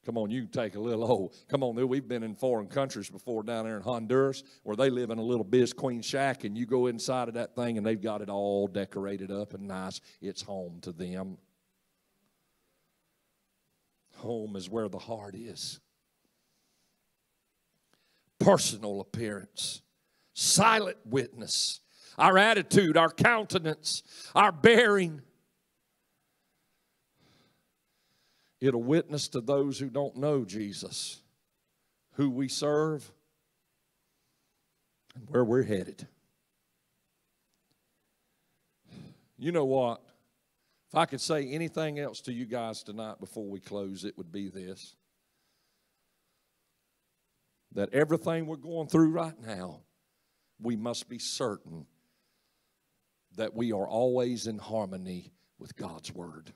Come on, you can take a little old. Come on, we've been in foreign countries before down there in Honduras where they live in a little biz queen shack and you go inside of that thing and they've got it all decorated up and nice. It's home to them. Home is where the heart is. Personal appearance, silent witness, our attitude, our countenance, our bearing It'll witness to those who don't know Jesus, who we serve, and where we're headed. You know what? If I could say anything else to you guys tonight before we close, it would be this that everything we're going through right now, we must be certain that we are always in harmony with God's Word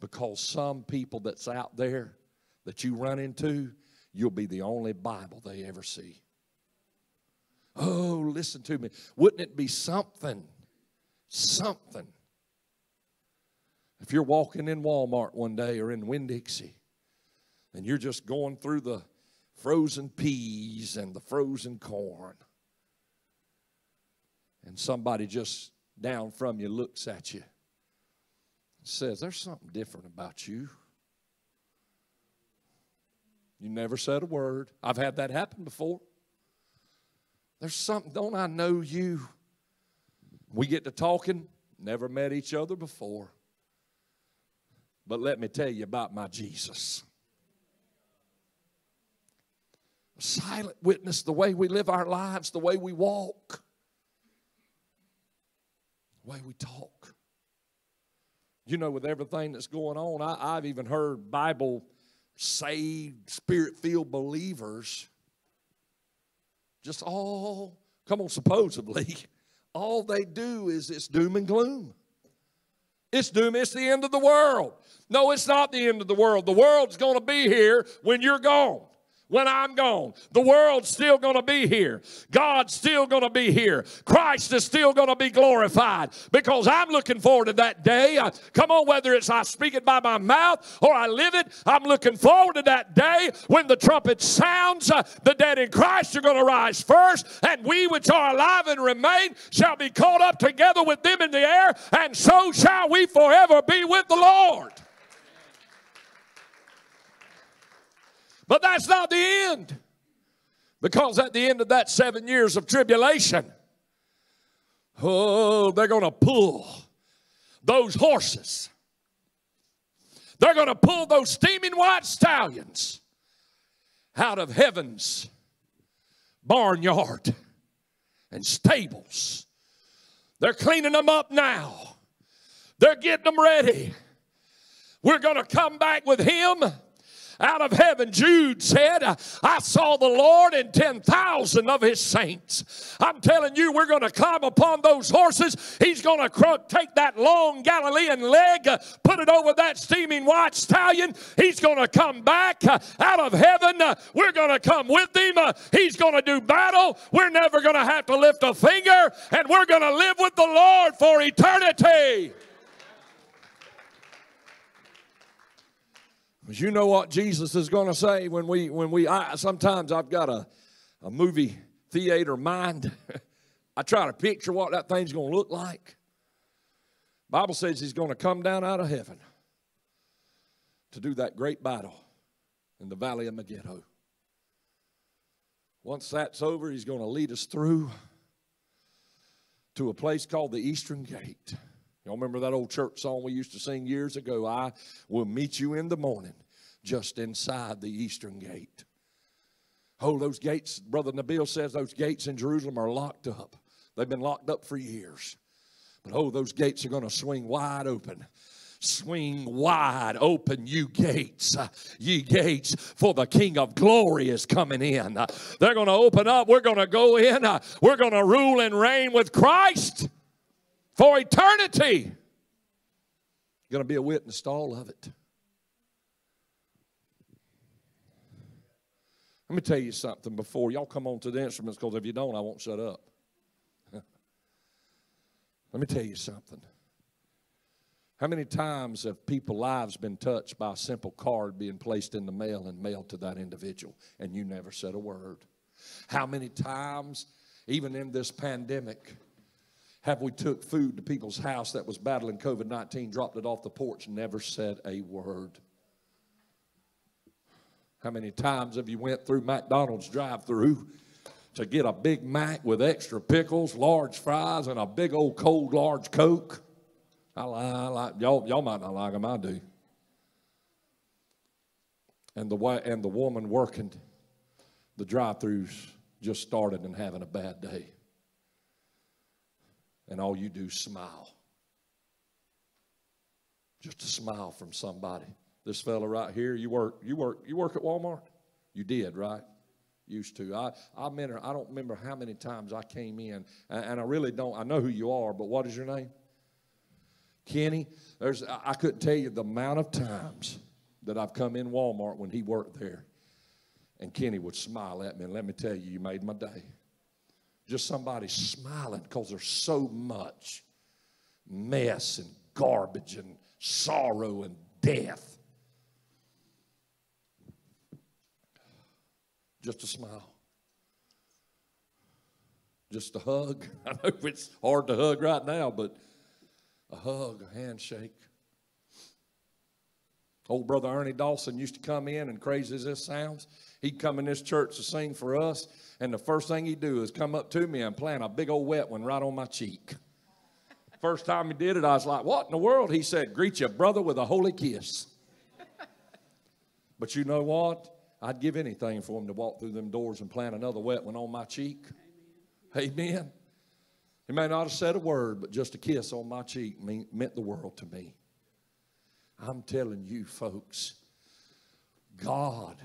because some people that's out there that you run into, you'll be the only Bible they ever see. Oh, listen to me. Wouldn't it be something? Something. If you're walking in Walmart one day or in Winn Dixie and you're just going through the frozen peas and the frozen corn, and somebody just down from you looks at you says, There's something different about you. You never said a word. I've had that happen before. There's something, don't I know you? We get to talking, never met each other before. But let me tell you about my Jesus. Silent witness, the way we live our lives, the way we walk, the way we talk you know, with everything that's going on, I, have even heard Bible saved, spirit filled believers just all, come on, supposedly, all they do is it's doom and gloom. It's doom, it's the end of the world. No, it's not the end of the world. The world's going to be here when you're gone when I'm gone. The world's still going to be here. God's still going to be here. Christ is still going to be glorified because I'm looking forward to that day. I, come on, whether it's I speak it by my mouth or I live it, I'm looking forward to that day when the trumpet sounds. Uh, the dead in Christ are going to rise first, and we which are alive and remain shall be caught up together with them in the air, and so shall we forever be with the Lord. But that's not the end. Because at the end of that seven years of tribulation, oh, they're going to pull those horses. They're going to pull those steaming white stallions out of heaven's barnyard and stables. They're cleaning them up now. They're getting them ready. We're going to come back with him out of heaven. Jude said, I saw the Lord and 10,000 of his saints. I'm telling you, we're going to climb upon those horses. He's going to take that long Galilean leg, put it over that steaming white stallion. He's going to come back out of heaven. We're going to come with him. He's going to do battle. We're never going to have to lift a finger, and we're going to live with the Lord for eternity. You know what Jesus is going to say when we, when we, I, sometimes I've got a, a movie theater mind. I try to picture what that thing's going to look like. Bible says he's going to come down out of heaven to do that great battle in the valley of Megiddo. Once that's over, he's going to lead us through to a place called the Eastern Gate. Y'all remember that old church song we used to sing years ago? I will meet you in the morning just inside the eastern gate. Oh, those gates, Brother Nabil says those gates in Jerusalem are locked up. They've been locked up for years. But oh, those gates are going to swing wide open swing wide open, you gates, uh, ye gates, for the King of glory is coming in. They're going to open up. We're going to go in. We're going to rule and reign with Christ for eternity. You're Going to be a witness to all of it. Let me tell you something before y'all come on to the instruments because if you don't, I won't shut up. Let me tell you something. How many times have people's lives been touched by a simple card being placed in the mail and mailed to that individual and you never said a word? How many times, even in this pandemic, have we took food to people's house that was battling COVID-19, dropped it off the porch, never said a word? How many times have you went through McDonald's drive-through to get a Big Mac with extra pickles, large fries, and a big old cold large Coke? I, I like y'all. Y'all might not like them. I do. And the and the woman working the drive-throughs just started and having a bad day. And all you do is smile. Just a smile from somebody. This fella right here, you work, you work, you work at Walmart? You did, right? Used to. I, I remember, I don't remember how many times I came in, and, and I really don't. I know who you are, but what is your name? Kenny, there's, I couldn't tell you the amount of times that I've come in Walmart when he worked there. And Kenny would smile at me and let me tell you, you made my day. Just somebody smiling because there's so much mess and garbage and sorrow and death. Just a smile. Just a hug. I know it's hard to hug right now, but a hug, a handshake. Old brother Ernie Dawson used to come in, and crazy as this sounds, he'd come in this church to sing for us, and the first thing he'd do is come up to me and plant a big old wet one right on my cheek. First time he did it, I was like, What in the world? He said, Greet your brother with a holy kiss. but you know what? I'd give anything for him to walk through them doors and plant another wet one on my cheek. Amen. Amen. He may not have said a word, but just a kiss on my cheek meant the world to me. I'm telling you, folks, God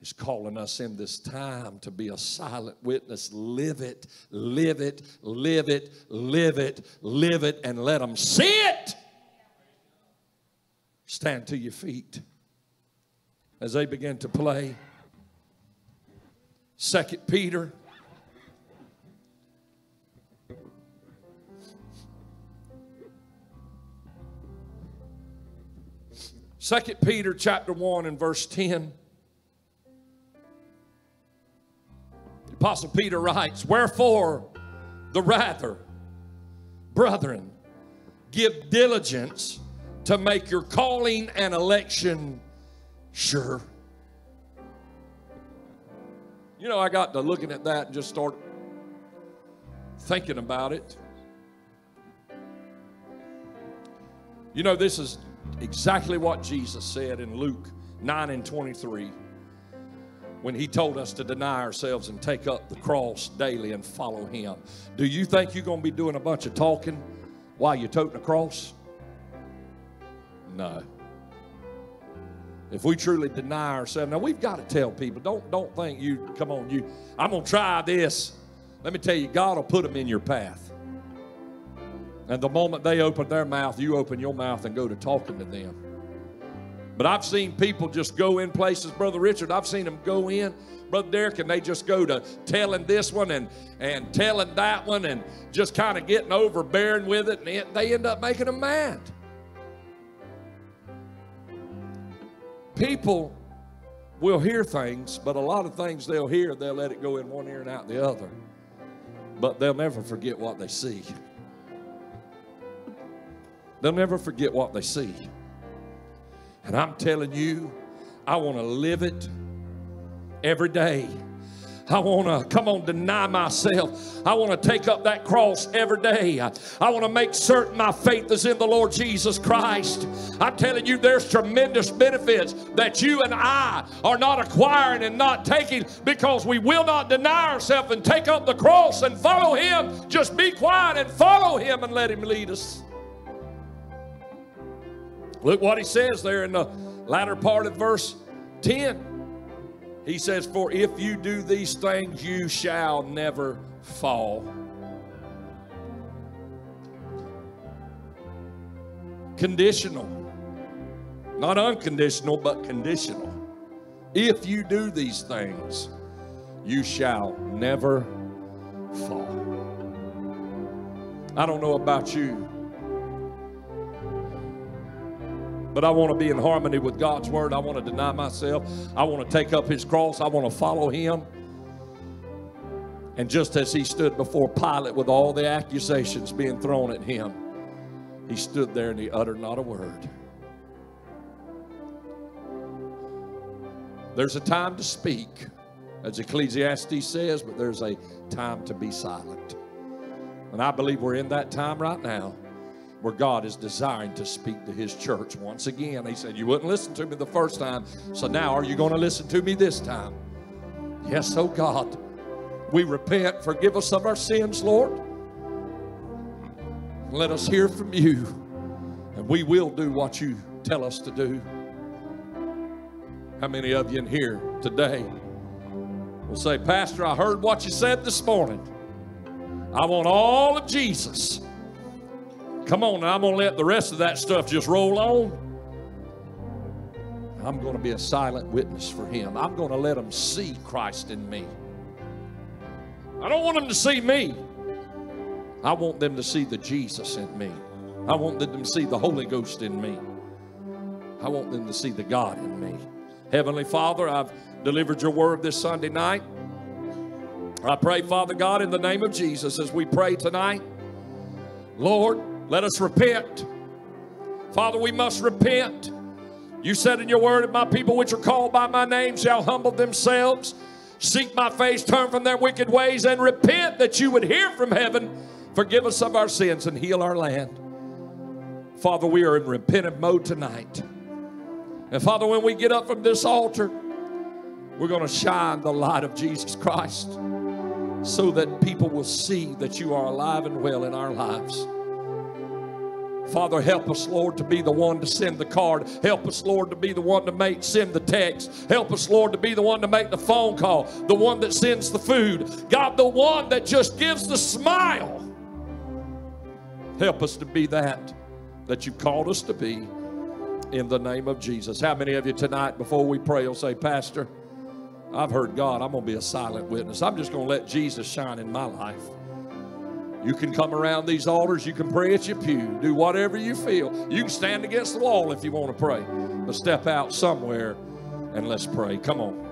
is calling us in this time to be a silent witness. Live it, live it, live it, live it, live it, and let them see it. Stand to your feet as they begin to play. Second Peter Second Peter chapter 1 and verse 10. Apostle Peter writes, Wherefore the rather, brethren, give diligence to make your calling and election sure. You know, I got to looking at that and just started thinking about it. You know, this is exactly what Jesus said in Luke 9 and 23 when he told us to deny ourselves and take up the cross daily and follow him. Do you think you're going to be doing a bunch of talking while you're toting a cross? No. If we truly deny ourselves, now we've got to tell people, don't, don't think you, come on, you, I'm going to try this. Let me tell you, God will put them in your path. And the moment they open their mouth, you open your mouth and go to talking to them. But I've seen people just go in places, Brother Richard, I've seen them go in, Brother Derek, and they just go to telling this one and, and telling that one and just kind of getting overbearing with it, and they end up making them mad. People will hear things, but a lot of things they'll hear, they'll let it go in one ear and out the other. But they'll never forget what they see. They'll never forget what they see. And I'm telling you, I want to live it every day. I want to, come on, deny myself. I want to take up that cross every day. I, I want to make certain my faith is in the Lord Jesus Christ. I'm telling you, there's tremendous benefits that you and I are not acquiring and not taking because we will not deny ourselves and take up the cross and follow Him. Just be quiet and follow Him and let Him lead us. Look what He says there in the latter part of verse 10. He says, For if you do these things, you shall never fall. Conditional. Not unconditional, but conditional. If you do these things, you shall never fall. I don't know about you, but I want to be in harmony with God's word. I want to deny myself. I want to take up his cross. I want to follow him. And just as he stood before Pilate with all the accusations being thrown at him, he stood there and he uttered not a word. There's a time to speak, as Ecclesiastes says, but there's a time to be silent. And I believe we're in that time right now where God is desiring to speak to His church once again. He said, You wouldn't listen to me the first time, so now are you going to listen to me this time? Yes, oh God. We repent. Forgive us of our sins, Lord. Let us hear from you, and we will do what you tell us to do. How many of you in here today will say, Pastor, I heard what you said this morning. I want all of Jesus. Come on, I'm going to let the rest of that stuff just roll on. I'm going to be a silent witness for him. I'm going to let them see Christ in me. I don't want them to see me. I want them to see the Jesus in me. I want them to see the Holy Ghost in me. I want them to see the God in me. Heavenly Father, I've delivered your word this Sunday night. I pray, Father God, in the name of Jesus, as we pray tonight, Lord, let us repent. Father, we must repent. You said in your word, if my people which are called by my name shall humble themselves, seek my face, turn from their wicked ways, and repent that you would hear from heaven, forgive us of our sins, and heal our land. Father, we are in repentant mode tonight. And Father, when we get up from this altar, we're going to shine the light of Jesus Christ so that people will see that you are alive and well in our lives. Father, help us, Lord, to be the one to send the card. Help us, Lord, to be the one to make send the text. Help us, Lord, to be the one to make the phone call, the one that sends the food. God, the one that just gives the smile. Help us to be that that you've called us to be in the name of Jesus. How many of you tonight, before we pray, will say, Pastor, I've heard God. I'm going to be a silent witness. I'm just going to let Jesus shine in my life. You can come around these altars. You can pray at your pew. Do whatever you feel. You can stand against the wall if you want to pray. But step out somewhere and let's pray. Come on.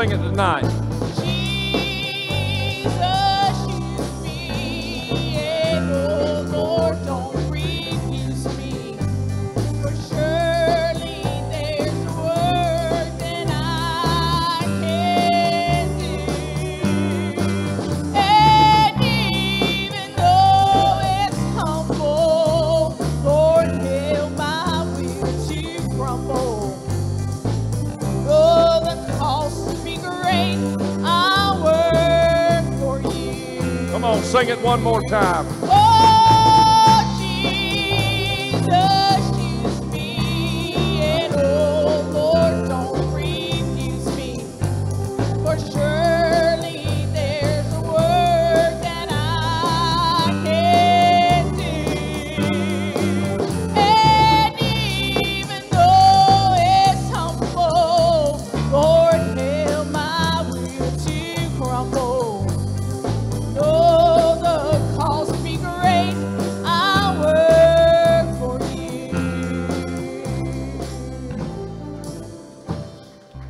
Sing it tonight. It one more time.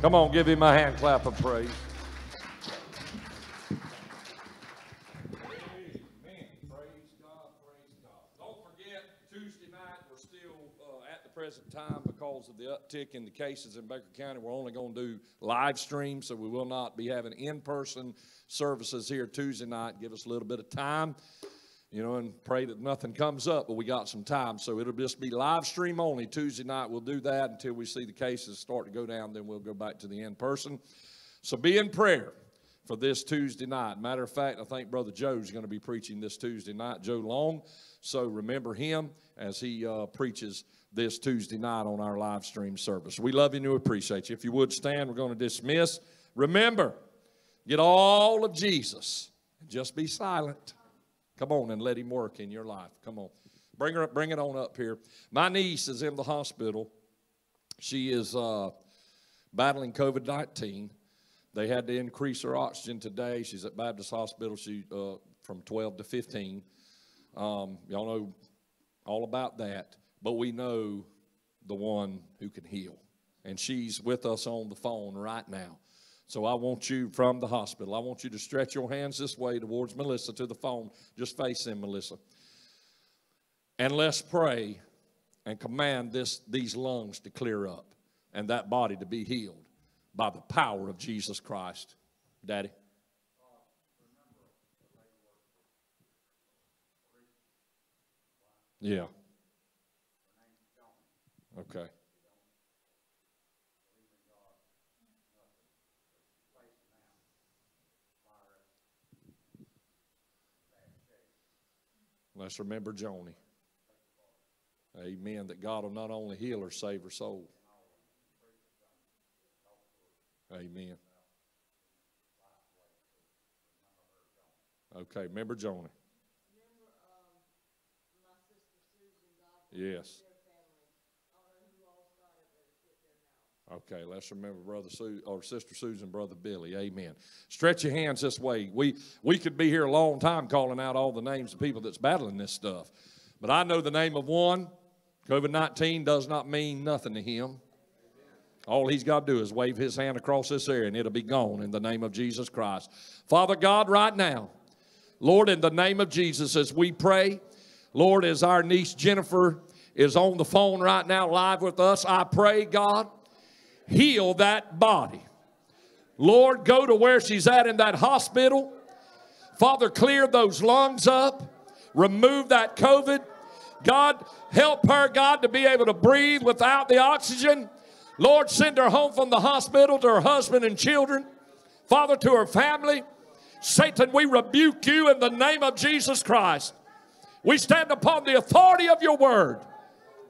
Come on, give him a hand clap of praise. Amen. Praise God, praise God. Don't forget, Tuesday night, we're still, at the present time, because of the uptick in the cases in Baker County, we're only going to do live stream, so we will not be having in-person services here Tuesday night. Give us a little bit of time, you know, and pray that nothing comes up, but we got some time. So it'll just be live stream only. Tuesday night, we'll do that until we see the cases start to go down, then we'll go back to the in-person. So be in prayer for this Tuesday night. Matter of fact, I think Brother Joe's going to be preaching this Tuesday night, Joe Long. So remember him as he uh, preaches this Tuesday night on our live stream service. We love you and we appreciate you. If you would stand, we're going to dismiss. Remember, get all of Jesus and just be silent. Come on and let him work in your life. Come on. Bring her up, bring it on up here. My niece is in the hospital. She is uh, battling COVID 19. They had to increase her oxygen today. She's at Baptist Hospital. She uh, from 12 to 15. Um, y'all know all about that, but we know the one who can heal, and she's with us on the phone right now. So I want you from the hospital. I want you to stretch your hands this way towards Melissa to the phone. Just face him, Melissa. And let's pray and command this these lungs to clear up and that body to be healed by the power of Jesus Christ. Daddy. Yeah. Okay. Let's remember Joni. Amen. That God will not only heal her, save her soul. Amen. Okay, remember Joni. Yes. Okay, let's remember Brother Sue or Sister Susan, Brother Billy. Amen. Stretch your hands this way. We we could be here a long time calling out all the names of people that's battling this stuff. But I know the name of one. COVID 19 does not mean nothing to him. All he's got to do is wave his hand across this area and it'll be gone in the name of Jesus Christ. Father God, right now, Lord, in the name of Jesus, as we pray, Lord, as our niece Jennifer is on the phone right now live with us, I pray, God, heal that body. Lord, go to where she's at in that hospital. Father, clear those lungs up, remove that COVID. God, help her, God, to be able to breathe without the oxygen. Lord, send her home from the hospital to her husband and children. Father, to her family. Satan, we rebuke you in the name of Jesus Christ. We stand upon the authority of your word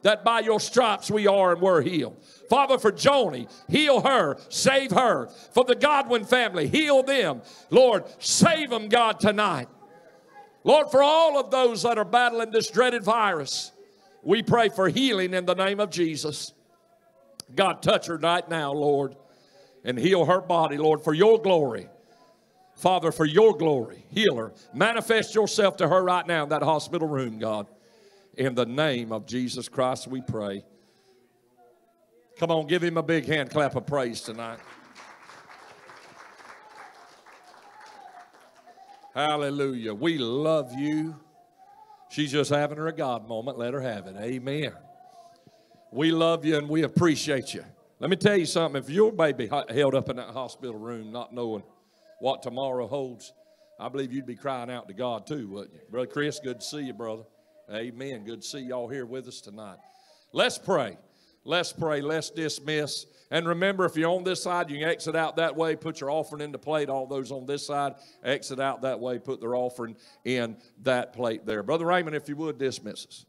that by your stripes we are and were healed. Father, for Joni, heal her, save her. For the Godwin family, heal them. Lord, save them, God, tonight. Lord, for all of those that are battling this dreaded virus, we pray for healing in the name of Jesus. God, touch her right now, Lord, and heal her body, Lord, for your glory. Father, for your glory, heal her. Manifest yourself to her right now in that hospital room, God. In the name of Jesus Christ, we pray. Come on, give him a big hand clap of praise tonight. Hallelujah. We love you. She's just having her a God moment. Let her have it. Amen. We love you and we appreciate you. Let me tell you something. If your baby held up in that hospital room not knowing what tomorrow holds, I believe you'd be crying out to God too, wouldn't you? Brother Chris, good to see you, brother. Amen. Good to see y'all here with us tonight. Let's pray. Let's pray. Let's dismiss. And remember, if you're on this side, you can exit out that way, put your offering in the plate. All those on this side, exit out that way, put their offering in that plate there. Brother Raymond, if you would, dismiss us.